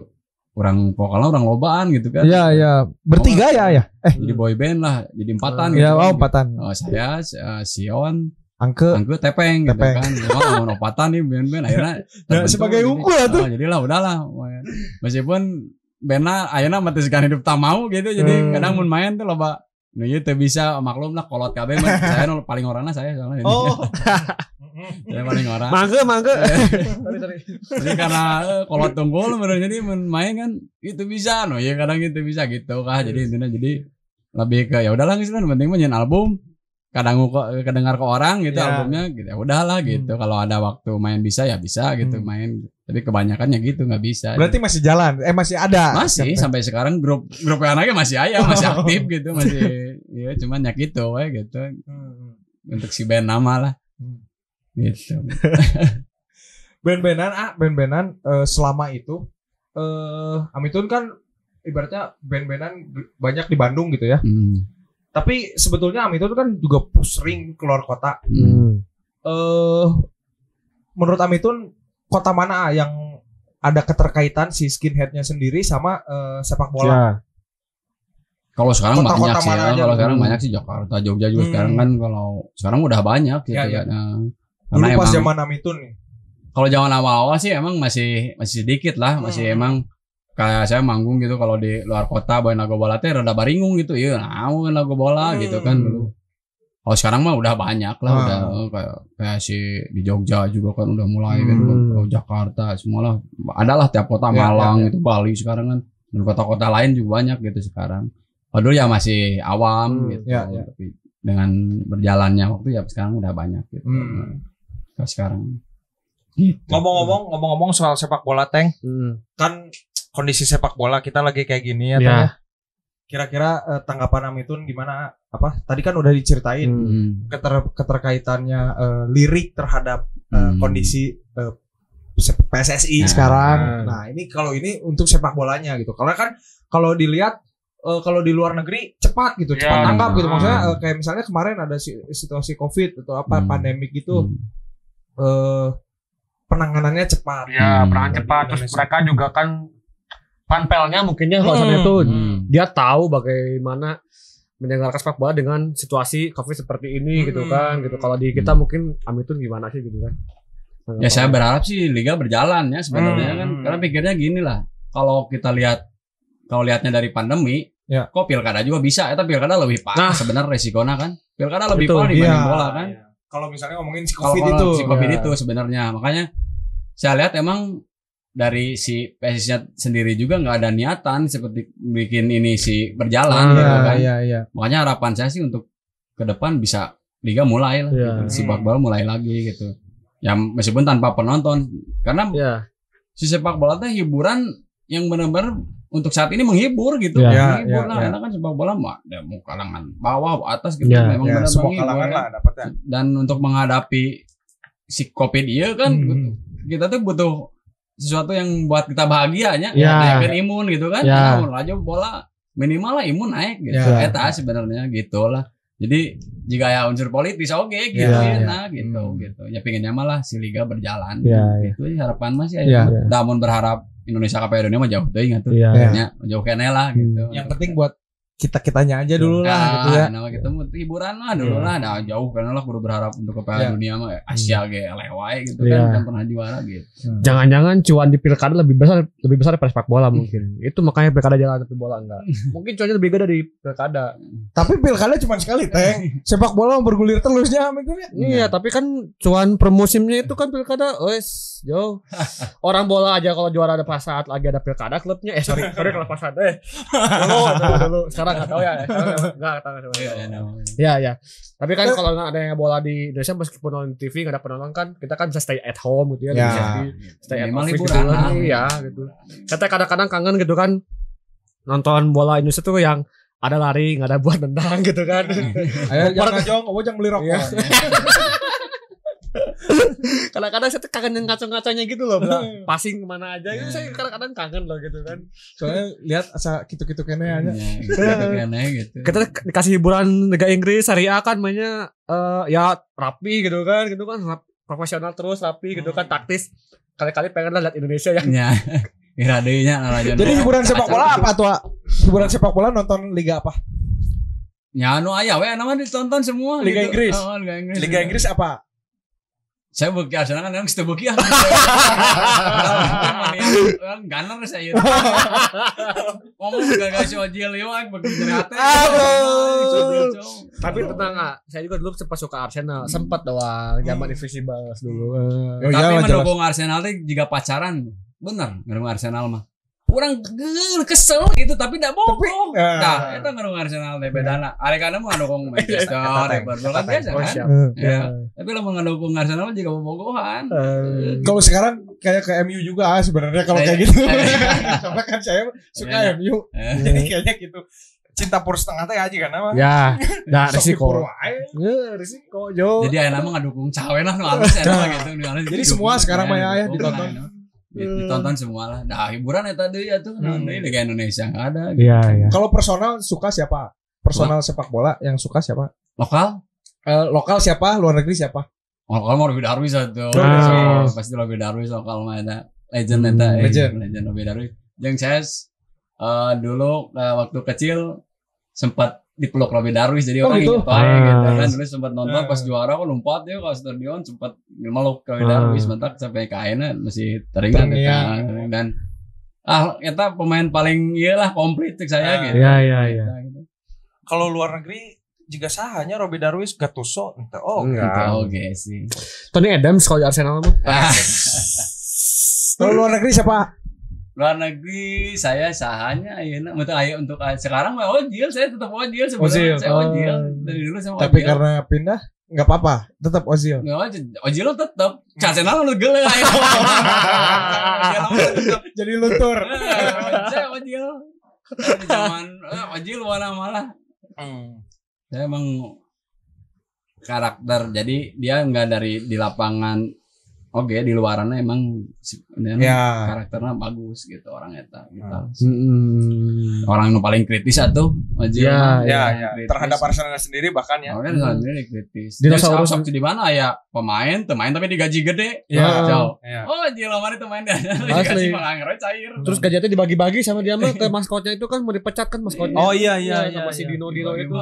orang vokalnya orang lobaan gitu kan Ya, ya. Bertiga ya, ya. Eh, jadi boy band lah jadi empatan ya, gitu oh, kan. empatan. Oh, saya eh, Sion Angke. Angku tepeng, Tepeng. gitu kan. Mau mau opatan nih band-band akhirnya [LAUGHS] Ya, sebagai jadi- unggul lah tuh. Oh, jadilah udahlah. Meskipun bandnya ayeuna mah teu segan hidup tak mau gitu. Jadi Hmm. kadang mun main tuh loba Nu ieu teu bisa maklum lah kolot kabeh mah [LAUGHS] saya nu paling orangna saya soalnya. Oh. [LAUGHS] saya paling orang. mangga mangga jadi karena eh, kolot tunggul bener jadi mun main kan itu bisa no ya kadang itu bisa gitu kah. Jadi intinya jadi lebih ke ya udahlah gitu kan penting mah album kadang kok kedengar ke orang gitu Ya. albumnya gitu ya udahlah gitu kalau ada waktu main bisa ya bisa gitu Hmm. main tapi kebanyakannya gitu nggak bisa Berarti masih jalan. Eh, masih ada. masih sampai sekarang grup grup anaknya masih ada masih aktif gitu masih [LAUGHS] ya cuman ya gitu we gitu Hmm. untuk si band nama lah Hmm. gitu [LAUGHS] band-bandan ah band-bandan eh, selama itu eh Amitun kan ibaratnya band-bandan banyak di Bandung gitu ya. Hmm. Tapi sebetulnya Amitun kan juga sering keluar kota. Hmm. Eh menurut Amitun kota mana yang ada keterkaitan si skinheadnya sendiri sama eh, sepak bola? ya Kalau sekarang Kota-kota banyak sih ya. Kalau sekarang banyak sih Jakarta, Jogja juga Hmm. sekarang kan kalau sekarang udah banyak gitu Ya, ya. ya. Dulu pas zaman Amitun nih. kalau zaman awal-awal sih emang masih masih sedikit lah, masih Hmm. emang kayak saya manggung gitu kalau di luar kota bawain lagu bola teh rada baringung gitu. Iya, nah kan lagu bola gitu kan Hmm. dulu. Kalau sekarang mah udah banyak lah, Ah. udah eh, kayak kayak si di Jogja juga kan udah mulai kan, Hmm. oh, Jakarta semualah adalah tiap kota Ya, Malang ya, ya. itu Bali sekarang kan dan kota-kota lain juga banyak gitu sekarang. Kalau dulu ya masih awam Hmm, gitu, ya, ya. tapi dengan berjalannya waktu ya sekarang udah banyak gitu. Hmm. Kalau sekarang. Gitu. Ngomong-ngomong, ngomong-ngomong soal sepak bola, Teng. Hmm. Kan kondisi sepak bola kita lagi kayak gini ya, Ya. Teng. ya. Kira-kira eh, tanggapan Amitun gimana? Apa? Tadi kan udah diceritain Hmm. Keter- keterkaitannya eh, lirik terhadap eh, Hmm. kondisi eh, se- PSSI Nah. sekarang. Nah, ini kalau ini untuk sepak bolanya gitu. Karena kan kalau dilihat eh, kalau di luar negeri cepat gitu, cepat Ya. tanggap gitu. Maksudnya eh, kayak misalnya kemarin ada si- situasi Covid atau apa Hmm. pandemik gitu, Hmm. eh penanganannya cepat. Ya, Hmm. perangan cepat terus mereka juga kan panpelnya mungkinnya kalau Hmm. itu Hmm. dia tahu bagaimana mendengarkan sepak bola dengan situasi covid seperti ini Hmm. gitu kan gitu kalau di kita Hmm. mungkin Amitun gimana sih gitu kan Ya saya berharap sih liga berjalan ya sebenarnya Hmm. kan. Karena pikirnya gini lah. Kalau kita lihat kalau lihatnya dari pandemi, Ya. kok pilkada juga bisa. Eta pilkada lebih parah Nah. sebenarnya resikonya kan. Pilkada lebih parah dibanding Iya. bola kan. Kalau misalnya ngomongin si Covid kalau itu. si Covid ya. itu sebenarnya. Makanya saya lihat emang dari si PSIS-nya sendiri juga nggak ada niatan seperti bikin ini si berjalan Ah, gitu Iya, kan. iya, iya. Makanya harapan saya sih untuk ke depan bisa liga mulai lah. Iya. gitu. Si sepak bola mulai lagi gitu. Ya meskipun tanpa penonton. Karena ya si sepak bola teh hiburan yang benar-benar untuk saat ini menghibur gitu. Ya. Ya, menghibur ya, lah. ya. Karena kan sepak bola mah ada mau kalangan bawah, atas gitu Ya, memang Ya, benar semua menghibur. kalangan kan. lah dapatnya. Dan untuk menghadapi si Covid iya kan Hmm. kita tuh butuh sesuatu yang buat kita bahagianya, Ya. naikkan imun gitu kan. Ya. Nah, aja bola minimal lah imun naik gitu. Ya. Eta sebenarnya gitu lah. Jadi jika ya unsur politis oke gitu Ya, ya, ya. nah gitu Hmm. gitu. Ya pinginnya malah si liga berjalan Ya, gitu. Ya, harapan masih Ya. ya. Namun berharap Indonesia ke Dunia mah jauh deh tuh. Ya. Ya, jauh kene lah gitu. Yang penting buat kita kitanya aja dulu lah Nah, gitu ya. Nama kita mau hiburan lah dulu Ya. lah. Nah, jauh karena lah kudu berharap untuk ke Piala Ya. Dunia mah Asia ge lewai gitu Ya. kan kan pernah juara gitu. jangan-jangan cuan di pilkada lebih besar lebih besar daripada sepak bola mungkin itu makanya pilkada jalan tapi bola enggak [LAUGHS] mungkin cuannya lebih gede dari pilkada Tapi pilkada cuma sekali, Teng. [LAUGHS] Sepak bola mau bergulir terusnya Amitun ya. Iya, tapi kan cuan per musimnya itu kan pilkada, wes jauh. [LAUGHS] Orang bola aja kalau juara ada pas saat lagi ada pilkada klubnya, eh sorry, sorry kalau pas saat eh dulu, dulu, dulu. Sekarang nggak tahu ya, sekarang nggak tahu. [LAUGHS] tahu. Iya, ya, namanya. Iya, iya. Tapi kan kalau ada yang bola di Indonesia meskipun nonton TV nggak ada penonton kan, kita kan bisa stay at home gitu ya, Ya. bisa di stay at office gitu kan. lah. Iya, gitu. Kita kadang-kadang kangen gitu kan nonton bola Indonesia tuh yang ada lari nggak ada buat nendang gitu kan [LAUGHS] Ayo jangan jong, oh jangan beli rokok. [LAUGHS] Iya. [LAUGHS] kadang-kadang saya tuh kangen yang ngaco-ngaconya gitu loh bela [LAUGHS] passing ke mana aja gitu saya kadang-kadang kangen loh gitu kan Soalnya lihat asa gitu-gitu kene aja. Iya, [LAUGHS] gitu gitu. kita dikasih hiburan Liga Inggris Serie A kan mainnya eh, ya rapi gitu kan gitu kan profesional terus rapi gitu kan taktis kali-kali pengen lah lihat Indonesia yang Nya. Ira deui nya ngarajon. Jadi hiburan sepak bola apa tuh? Hiburan sepak bola nonton liga apa? Ya anu aya we nama ditonton semua Liga gitu. Inggris. Oh, Liga Inggris. Liga Inggris apa? Saya bukti Arsenal kan [LAUGHS] yang kita bukti ya. Gunner saya. Ngomong gak kasih ojil ya, bagi jerate. tapi tenang ah saya juga dulu sempat suka Arsenal sempat doang zaman Invisible dulu Oh, Tapi iya, jelas. mendukung Arsenal teh jika pacaran bener ngedukung Arsenal mah. Kurang gel, kesel gitu tapi tidak bohong. Tapi, Nah, ah. itu ngedukung Arsenal teh bedana. Are kana mah ngedukung [LAUGHS] Manchester, Kata- Liverpool kan biasa kan. Ya. Tapi lo mau ngedukung Arsenal juga bobogohan. Eh, Kalau sekarang kayak ke MU juga ah, sebenarnya kalau kayak gitu. [LAUGHS] Karena kan saya suka Iya. MU. Jadi kayaknya gitu. Cinta pur setengah teh aja kan nama. ya [LAUGHS] nah risiko ya risiko Jo Jadi ayah nama ngedukung cawe lah nu gitu. Jadi semua sekarang mah ya, ya, ditonton. No. Ditonton semua lah. Nah, hiburan ya tadi ya tuh. Nah, Hmm. ini Liga Indonesia nggak ada. iya iya Kalau personal suka siapa? Personal sepak bola yang suka siapa? Lokal? Eh, lokal siapa? Luar negeri siapa? Lokal mau Robi Darwis atau Ah. pasti Robi Darwis lokal mah ada legend eta eh, Legend. legend Robi Darwis. Yang saya eh, dulu eh, waktu kecil sempat dipeluk Robi Darwis jadi Oh, orang gitu? wae Ah. gitu kan dulu sempat nonton Ah. pas juara kok lompat ya ke stadion sempat meluk ke Hmm. Darwis mentak sampai kainnya masih teringat eta. dan ah kita pemain paling iyalah komplit cek saya Ah. gitu. Iya, iya, iya. Eta, gitu. Kalau luar negeri jika sahanya Robby Darwis Gattuso ente oh Gitu, Enggak. Oke sih. Tony Adams kalau di Arsenal mah. Ah, Kalau luar negeri siapa? Luar negeri saya sahanya ayeuna untuk ayo untuk sekarang mah Ojil saya tetap Ojil sebenarnya saya Oh. Ojil dari dulu saya Tapi Ojil. karena pindah nggak apa-apa, tetap Ozil. Nggak aja, Ojil lo tetap. Casenal lo gele. Ojil. Jadi luntur. Eh, Saya Ojil. Dari zaman eh, Ojil mana malah. Hmm. Saya emang karakter. Jadi dia nggak dari di lapangan. Oke di luarannya emang Ya. karakternya bagus gitu orang eta gitu. Hmm. Orang yang paling kritis atuh Ojil. Ya. Ya, ya. kritis. Terhadap Arsenal sendiri bahkan ya. Orang kan sendiri kritis. Dinosaurus. Dinosaurus di mana ya pemain, pemain tapi digaji gede. Ya. Jauh. Ya. Oh, Jil mana itu main dia. [LAUGHS] Asli. Digaji malah ngeroy cair. Terus gajetnya dibagi-bagi sama dia mah ke maskotnya itu kan mau dipecat kan maskotnya. Oh iya iya iya. sama si iya. Dino Dino itu.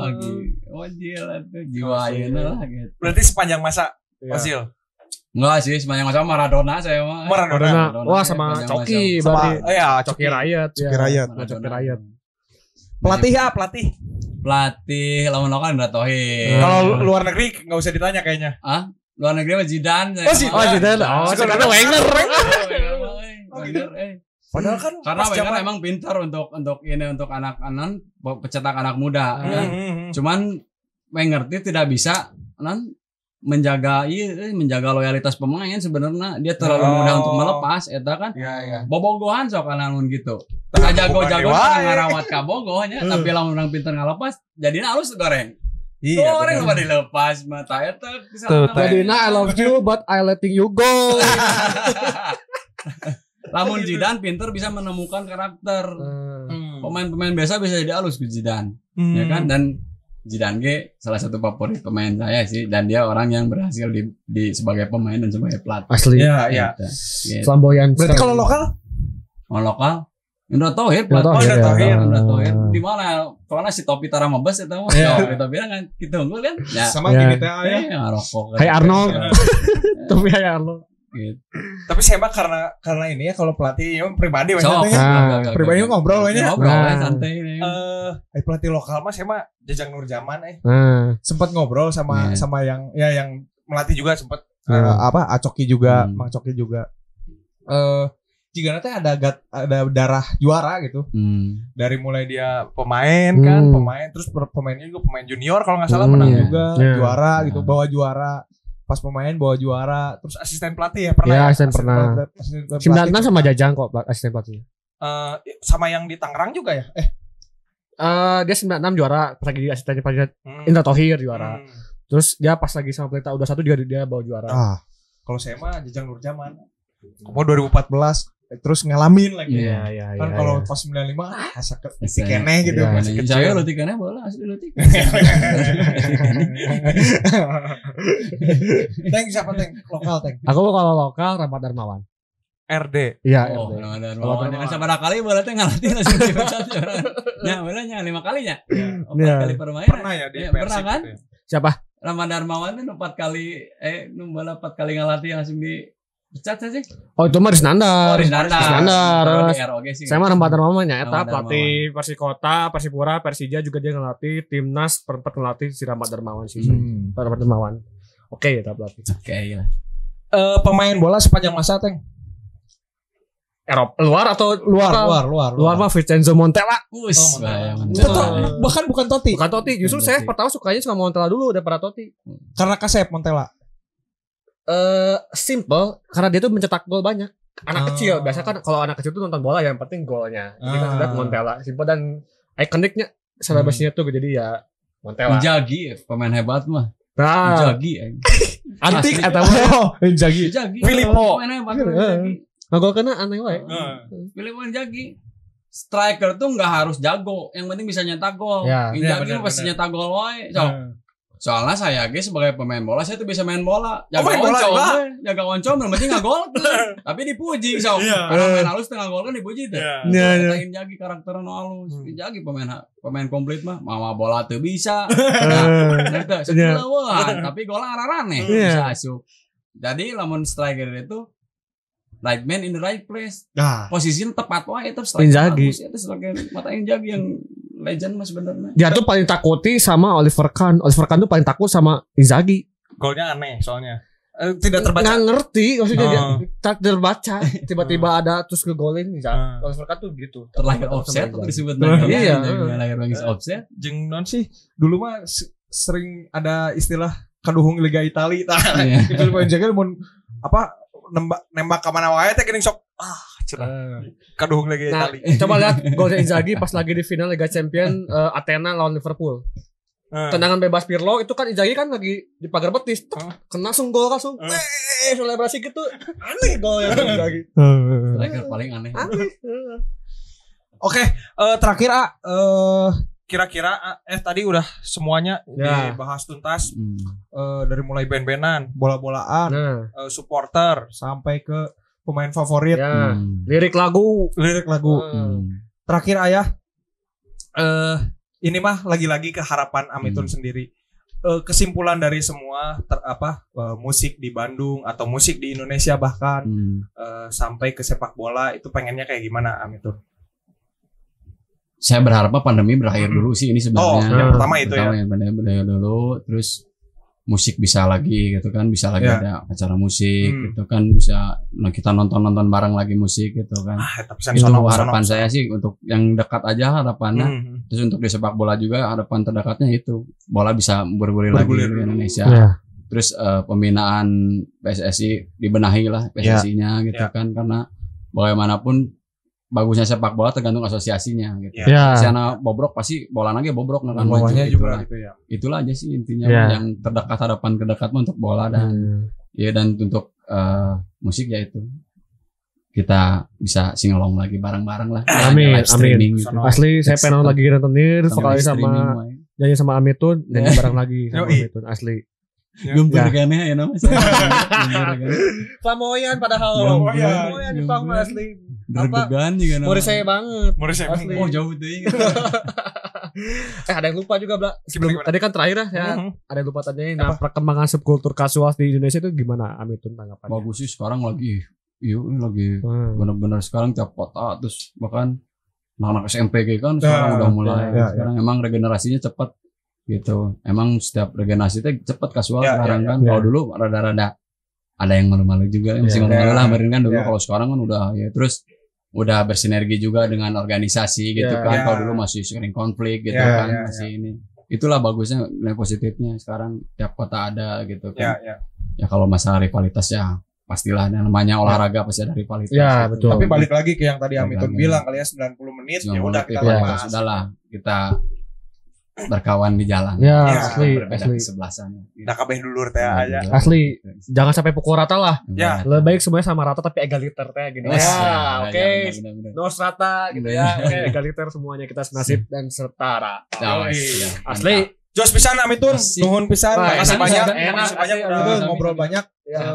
Oh, Jil itu jiwa lah gitu. Berarti sepanjang masa Iya. Ozil. Enggak sih, sepanjang masa Maradona saya mah. Maradona. Maradona. Wah sama Coki berarti. Sama, oh ya, Coki Rakyat. Coki ya. Rakyat. Maradona. Coki Rakyat. Pelatih ya, pelatih. Pelatih lawan lokal Indra Tohir. Hmm. Kalau luar negeri nggak usah ditanya kayaknya. Ah, luar negeri mah Zidane. saya Oh. Zidane. Oh Zidane. Oh Sekarang Wenger. Oh, Wenger mah, eh. Wenger, eh. Padahal kan Karena Wenger zaman- emang pintar untuk untuk ini untuk anak-anak pencetak anak muda. Hmm, ya. hmm, hmm. Cuman Wenger itu tidak bisa non menjaga iya, eh, menjaga loyalitas pemain sebenarnya dia terlalu Oh. mudah untuk melepas eta kan Ya ya. bobogohan sok namun gitu Tapi jago-jago wae. ngarawat ka bogohnya tapi lamun orang pintar ngalepas jadinya halus goreng Iya. goreng lupa dilepas mata eta Tuh, teh. Tadina I love you but I letting you go. [LAUGHS] lamun Zidane pintar bisa menemukan karakter Hmm. pemain-pemain biasa bisa jadi halus ke Zidane Hmm. ya kan dan Zidane ge salah satu favorit pemain saya sih dan dia orang yang berhasil di, di sebagai pemain dan sebagai pelatih. Asli. Ya ya. Gitu. Gitu. Flamboyan. Berarti kalau lokal Mau lokal Indra Tohir Indra. Thohir, Indra. Tohir, Indra Tohir. Di mana? Karena si Topi Tara Mabes itu mah. Iya. Ya, Topi bilang kan kita unggul kan. Ya. Sama Ya. gini teh ya. Eh, ngarokok. Hai Arnold. Ya, Tapi hai Arnold. Gitu. tapi saya mah karena karena ini ya kalau pelatih ya, pribadi Sok. maksudnya Ah, Gak, gak, gak, pribadi gak. ngobrol aja. Ngobrol Nah. ya, santai ini. eh eh, pelatih lokal mah saya mah Jajang Nurjaman eh Nah, Sempat ngobrol sama Iya. sama yang ya yang melatih juga sempat eh, Hmm. apa Acoki juga, Hmm. Mang Coki juga. Eh jika nanti ada gat, ada darah juara gitu. Hmm. dari mulai dia pemain kan Hmm. pemain terus pemainnya juga pemain junior kalau nggak salah Hmm, menang iya. juga Iya. Juara gitu, Hmm. bawa juara. Pas pemain bawa juara. terus asisten pelatih ya pernah Ya, ya, asisten pernah. pelatih- asisten pelatih 96 sama pernah. Jajang kok asisten pelatihnya. Eh, sama yang di Tangerang juga ya eh Eh dia 96 juara pas lagi asistennya Pak hmm. Indra Tohir juara. Hmm. Terus dia pas lagi sama Pelita udah satu juga dia bawa juara. Ah, kalau saya mah Jajang Nurjaman mau 2014 eh, terus ngalamin lagi. Iya. iya Kan kalau pas 95 ah, asa ke Asa- keneh gitu. Iya, masih Mana kecil. saya lo tikannya bola asli lo tikan. [LAUGHS] Tank siapa tank? Lokal tank. Aku kalau lokal Rahmat Darmawan. RD Iya, Oh, RD. mau Darmawan. dengan sabar kali bola teh ngalatih langsung dipecat. [LAUGHS] Ya, bolanya lima kalinya. Empat Iya. kali permainan. pernah ya di Iya, Persib pernah kan? ya. Siapa? Rama Darmawan tuh empat kali eh nu bola empat kali ngalatih langsung dipecat aja sih. Oh, itu mah Risnandar. Oh, sih. Saya mah Rahmat Darmawan nya eta Rahmat pelatih Persikota, Persipura, Persija juga dia ngelatih, Timnas perempat ngelatih si Rahmat Darmawan sih. Hmm. Rahmat Darmawan. Oke, ya pelatih. Oke, iya. Eh, pemain bola sepanjang masa tank. Eropa luar atau Luar, lokal? luar, luar, Luar mah Vincenzo Montella. Us, Oh, tuh bahkan bukan Totti. Bukan Totti, justru saya pertama sukanya sama Montella dulu daripada Totti. Karena Kasep Montella. Eh simple karena dia tuh mencetak gol banyak. Anak Oh. kecil biasa kan kalau anak kecil tuh nonton bola yang penting golnya. Jadi kan Ah. udah Montella simple dan ikoniknya selebrasinya tuh jadi ya Montella. Injagi pemain hebat mah. Nah, Injagi. eh. [LAUGHS] antik atau mah. Oh, Inzaghi. Injagi. Filippo. Pemain hebat. Injagi. Ngagol kena aneh wae. Heeh. Filippo Injagi. Striker tuh nggak harus jago, yang penting bisa nyetak gol. Ya. Injagi Iya, benar, pasti nyetak gol wae. So, Nah. Soalnya saya guys sebagai pemain bola saya tuh bisa main bola. Jaga main bola oncom, we. jaga oncom, yang penting nggak gol. [LAUGHS] Tapi dipuji so. Iya. Karena main halus tengah gol kan dipuji tuh. Iya. Iya, iya. Kata Injagi karakternya no halus. Injagi pemain pemain komplit mah, mama bola tuh bisa. [LAUGHS] Nah, Eh, Ngerti? Sekelawan, tapi gol ararane Iya. bisa asup. Jadi lamun striker itu right man in the right place. Nah, Posisinya tepat wae itu Inzaghi. Itu striker mata Inzaghi yang legend mas sebenarnya. Dia tuh paling takuti sama Oliver Kahn. Oliver Kahn tuh paling takut sama Inzaghi. Golnya aneh soalnya. Eh, tidak terbaca. Nggak ngerti maksudnya dia Oh. tak terbaca. Tiba-tiba ada terus ngegolin Inzaghi. Hmm. Oliver Kahn tuh gitu. Terlahir offset Inzaghi. disebut Iya. lahir bangis offset. Jeng non sih dulu mah sering ada istilah kaduhung Liga Itali tah. Iya. Itu lu jaga mun apa nembak nembak ke mana wae teh geuning sok ah cenah. Eh. Kaduhung Liga Nah, Itali. coba lihat golnya Inzaghi pas lagi di final Liga Champion eh, Athena lawan Liverpool. Eh. Tendangan bebas Pirlo itu kan Inzaghi kan lagi di pagar betis, Hah? kena langsung gol langsung. Eh. Eh, selebrasi gitu. Aneh gol yang [LAUGHS] Inzaghi. Striker paling aneh. Aneh. Oke, eh, terakhir ah eh Kira-kira eh tadi udah semuanya Ya. dibahas tuntas Hmm. eh, dari mulai band-bandan, bola-bolaan Nah, eh, supporter, sampai ke pemain favorit, ya. Hmm. Lirik lagu. lirik lagu. Hmm. Terakhir ayah eh ini mah lagi-lagi ke harapan Amitun Hmm. sendiri. Eh, kesimpulan dari semua ter- apa eh, musik di Bandung atau musik di Indonesia bahkan Hmm. eh, sampai ke sepak bola itu pengennya kayak gimana Amitun? Saya berharap pandemi berakhir dulu sih ini Oh, sebenarnya. yang Hmm. pertama itu ya. Pertama yang pandemi berakhir dulu, terus musik bisa lagi gitu kan, bisa lagi Ya. ada acara musik Hmm. gitu kan, bisa nah, kita nonton-nonton bareng lagi musik gitu kan. Ah, Itu sono- harapan sono- saya sih untuk yang dekat aja harapannya. Hmm. Terus untuk di sepak bola juga harapan terdekatnya itu bola bisa bergulir lagi di. Indonesia. Ya. Terus eh, pembinaan PSSI dibenahi lah PSSI-nya gitu Ya. kan karena bagaimanapun bagusnya sepak bola tergantung asosiasinya gitu. Ya. Ya. Si anak bobrok pasti bola lagi bobrok maju, Bawahnya gitu juga lah. gitu ya. Itulah aja sih intinya Ya. yang terdekat harapan terdekat mah untuk bola dan Hmm. ya dan untuk eh, musik ya itu kita bisa singelong lagi bareng-bareng lah. Amin, streaming gitu. Asli saya pengen lagi vokalis live streaming, sama nyanyi sama Amitun nyanyi bareng lagi sama. Amitun asli. Gempur Ya. kan ya nama saya. Flamoyan padahal. Flamoyan di Pang asli. Deg-degan juga nama. Murid saya banget. Menurut saya Asli. Oh jauh tuh ya. [LAUGHS] Eh ada yang lupa juga, Bla. Sebelum Gimana, tadi kan terakhir ya, ya Mhm. ada yang lupa tanyain. Nah, perkembangan subkultur kasual di Indonesia itu gimana Amitun tanggapannya? Bagus sih sekarang lagi Iya ini lagi Hmm. benar-benar sekarang tiap kota terus bahkan anak-anak SMP kayak kan sekarang Ya, udah mulai ya, ya. sekarang emang regenerasinya cepat gitu emang setiap regenerasi itu cepat kasual Ya, sekarang ya, kan ya. kalau dulu rada-rada ada yang malu-malu juga masih Ya, malu-malu ya. lah kemarin kan dulu Ya. kalau sekarang kan udah ya terus udah bersinergi juga dengan organisasi gitu Ya. kan Ya. kalau dulu masih sering konflik gitu Ya, kan ya, masih ini itulah bagusnya nilai positifnya sekarang tiap kota ada gitu Ya, kan ya. ya kalau masalah rivalitas ya pastilah yang namanya olahraga pasti ada rivalitas Ya, gitu. betul. Tapi balik lagi ke yang tadi Amitun bilang kali ya 90 menit ya udah kita Ya. Bahas. Sudahlah kita berkawan di jalan. Ya, Ya, asli, asli. kesebelasannya. Udah kabeh dulur teh Ya, aja. gitu. Asli. Jangan sampai pukul rata lah. Ya. Lebih baik semuanya sama rata tapi egaliter teh gini. Yes. Ya, Ya, oke. ya, benar, benar, benar. No rata gitu ya. Oke, egaliter semuanya kita senasib dan setara. Ya, ya, Asli. Jos pisan Amitun, nuhun pisan, makasih banyak, enak, makasih banyak udah ngobrol banyak. Ya.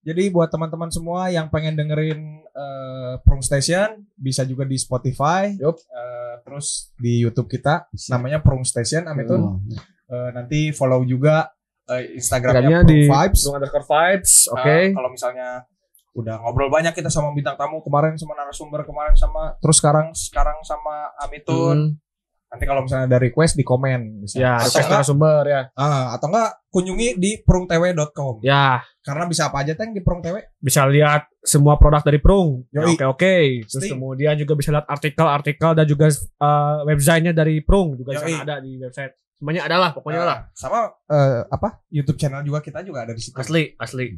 Jadi buat teman-teman semua yang pengen dengerin eh, Prung Station bisa juga di Spotify, Yup. Eh, terus di YouTube kita Bisa. namanya Prung Station Amitun. Oh, ya. Eh, nanti follow juga eh, Instagramnya di Vibes. Underscore vibes. Oke. Eh, kalau misalnya udah ngobrol banyak kita sama bintang tamu kemarin sama narasumber kemarin sama terus sekarang sekarang sama Amitun. Hmm. Nanti kalau misalnya ada request di komen bisa. Ya, atau request narasumber ya. ah, atau enggak kunjungi di prungtw.com. Ya, Karena bisa apa aja teng di Prung TW? bisa lihat semua produk dari Prung. Ya. Oke oke. Terus Pasti. kemudian juga bisa lihat artikel-artikel dan juga eh, websitenya dari Prung juga Yoi. sana ada di website. Semuanya ada lah pokoknya lah. Nah, Sama eh, apa? YouTube channel juga kita juga ada di situ. Asli, asli.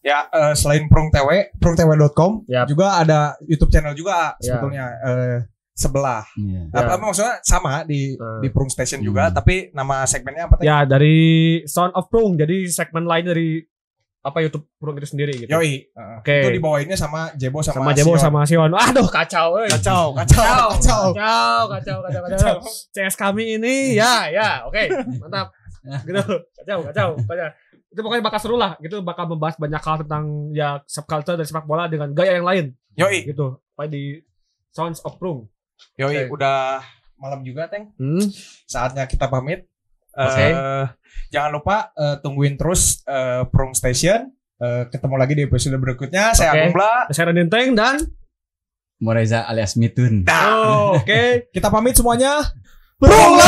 Ya eh, selain Prung TW, prungtw.com Yap. juga ada YouTube channel juga Ya. sebetulnya eh, sebelah. Iya. Ya. Apa maksudnya sama di Hmm. di Prung Station juga, Hmm. tapi nama segmennya apa teh? Ya dari Sound of Prung. Jadi segmen lain dari apa YouTube Prung itu sendiri gitu. Yoi. Heeh. Oke. Itu dibawainnya sama Jebo sama, sama Jebo Sion. sama Sion. Aduh kacau euy. kacau, kacau, kacau. kacau, kacau, kacau, kacau. CS kami ini ya, ya, oke, mantap. Gitu, kacau, kacau, kacau. Itu pokoknya bakal seru lah, gitu bakal membahas banyak hal tentang ya subculture dari sepak bola dengan gaya yang lain, Yoi, gitu. Apa di Sounds of Prung. Yoi, Oke. udah malam juga, Teng. Hmm, Saatnya kita pamit. Oke. jangan lupa eh, tungguin terus eh, Prong Station. Eh, ketemu lagi di episode berikutnya. Saya Oke. Agung Bla. Saya Raden Teng dan Moreza alias Mitun. Nah, Oke, [LAUGHS] kita pamit semuanya. Prong!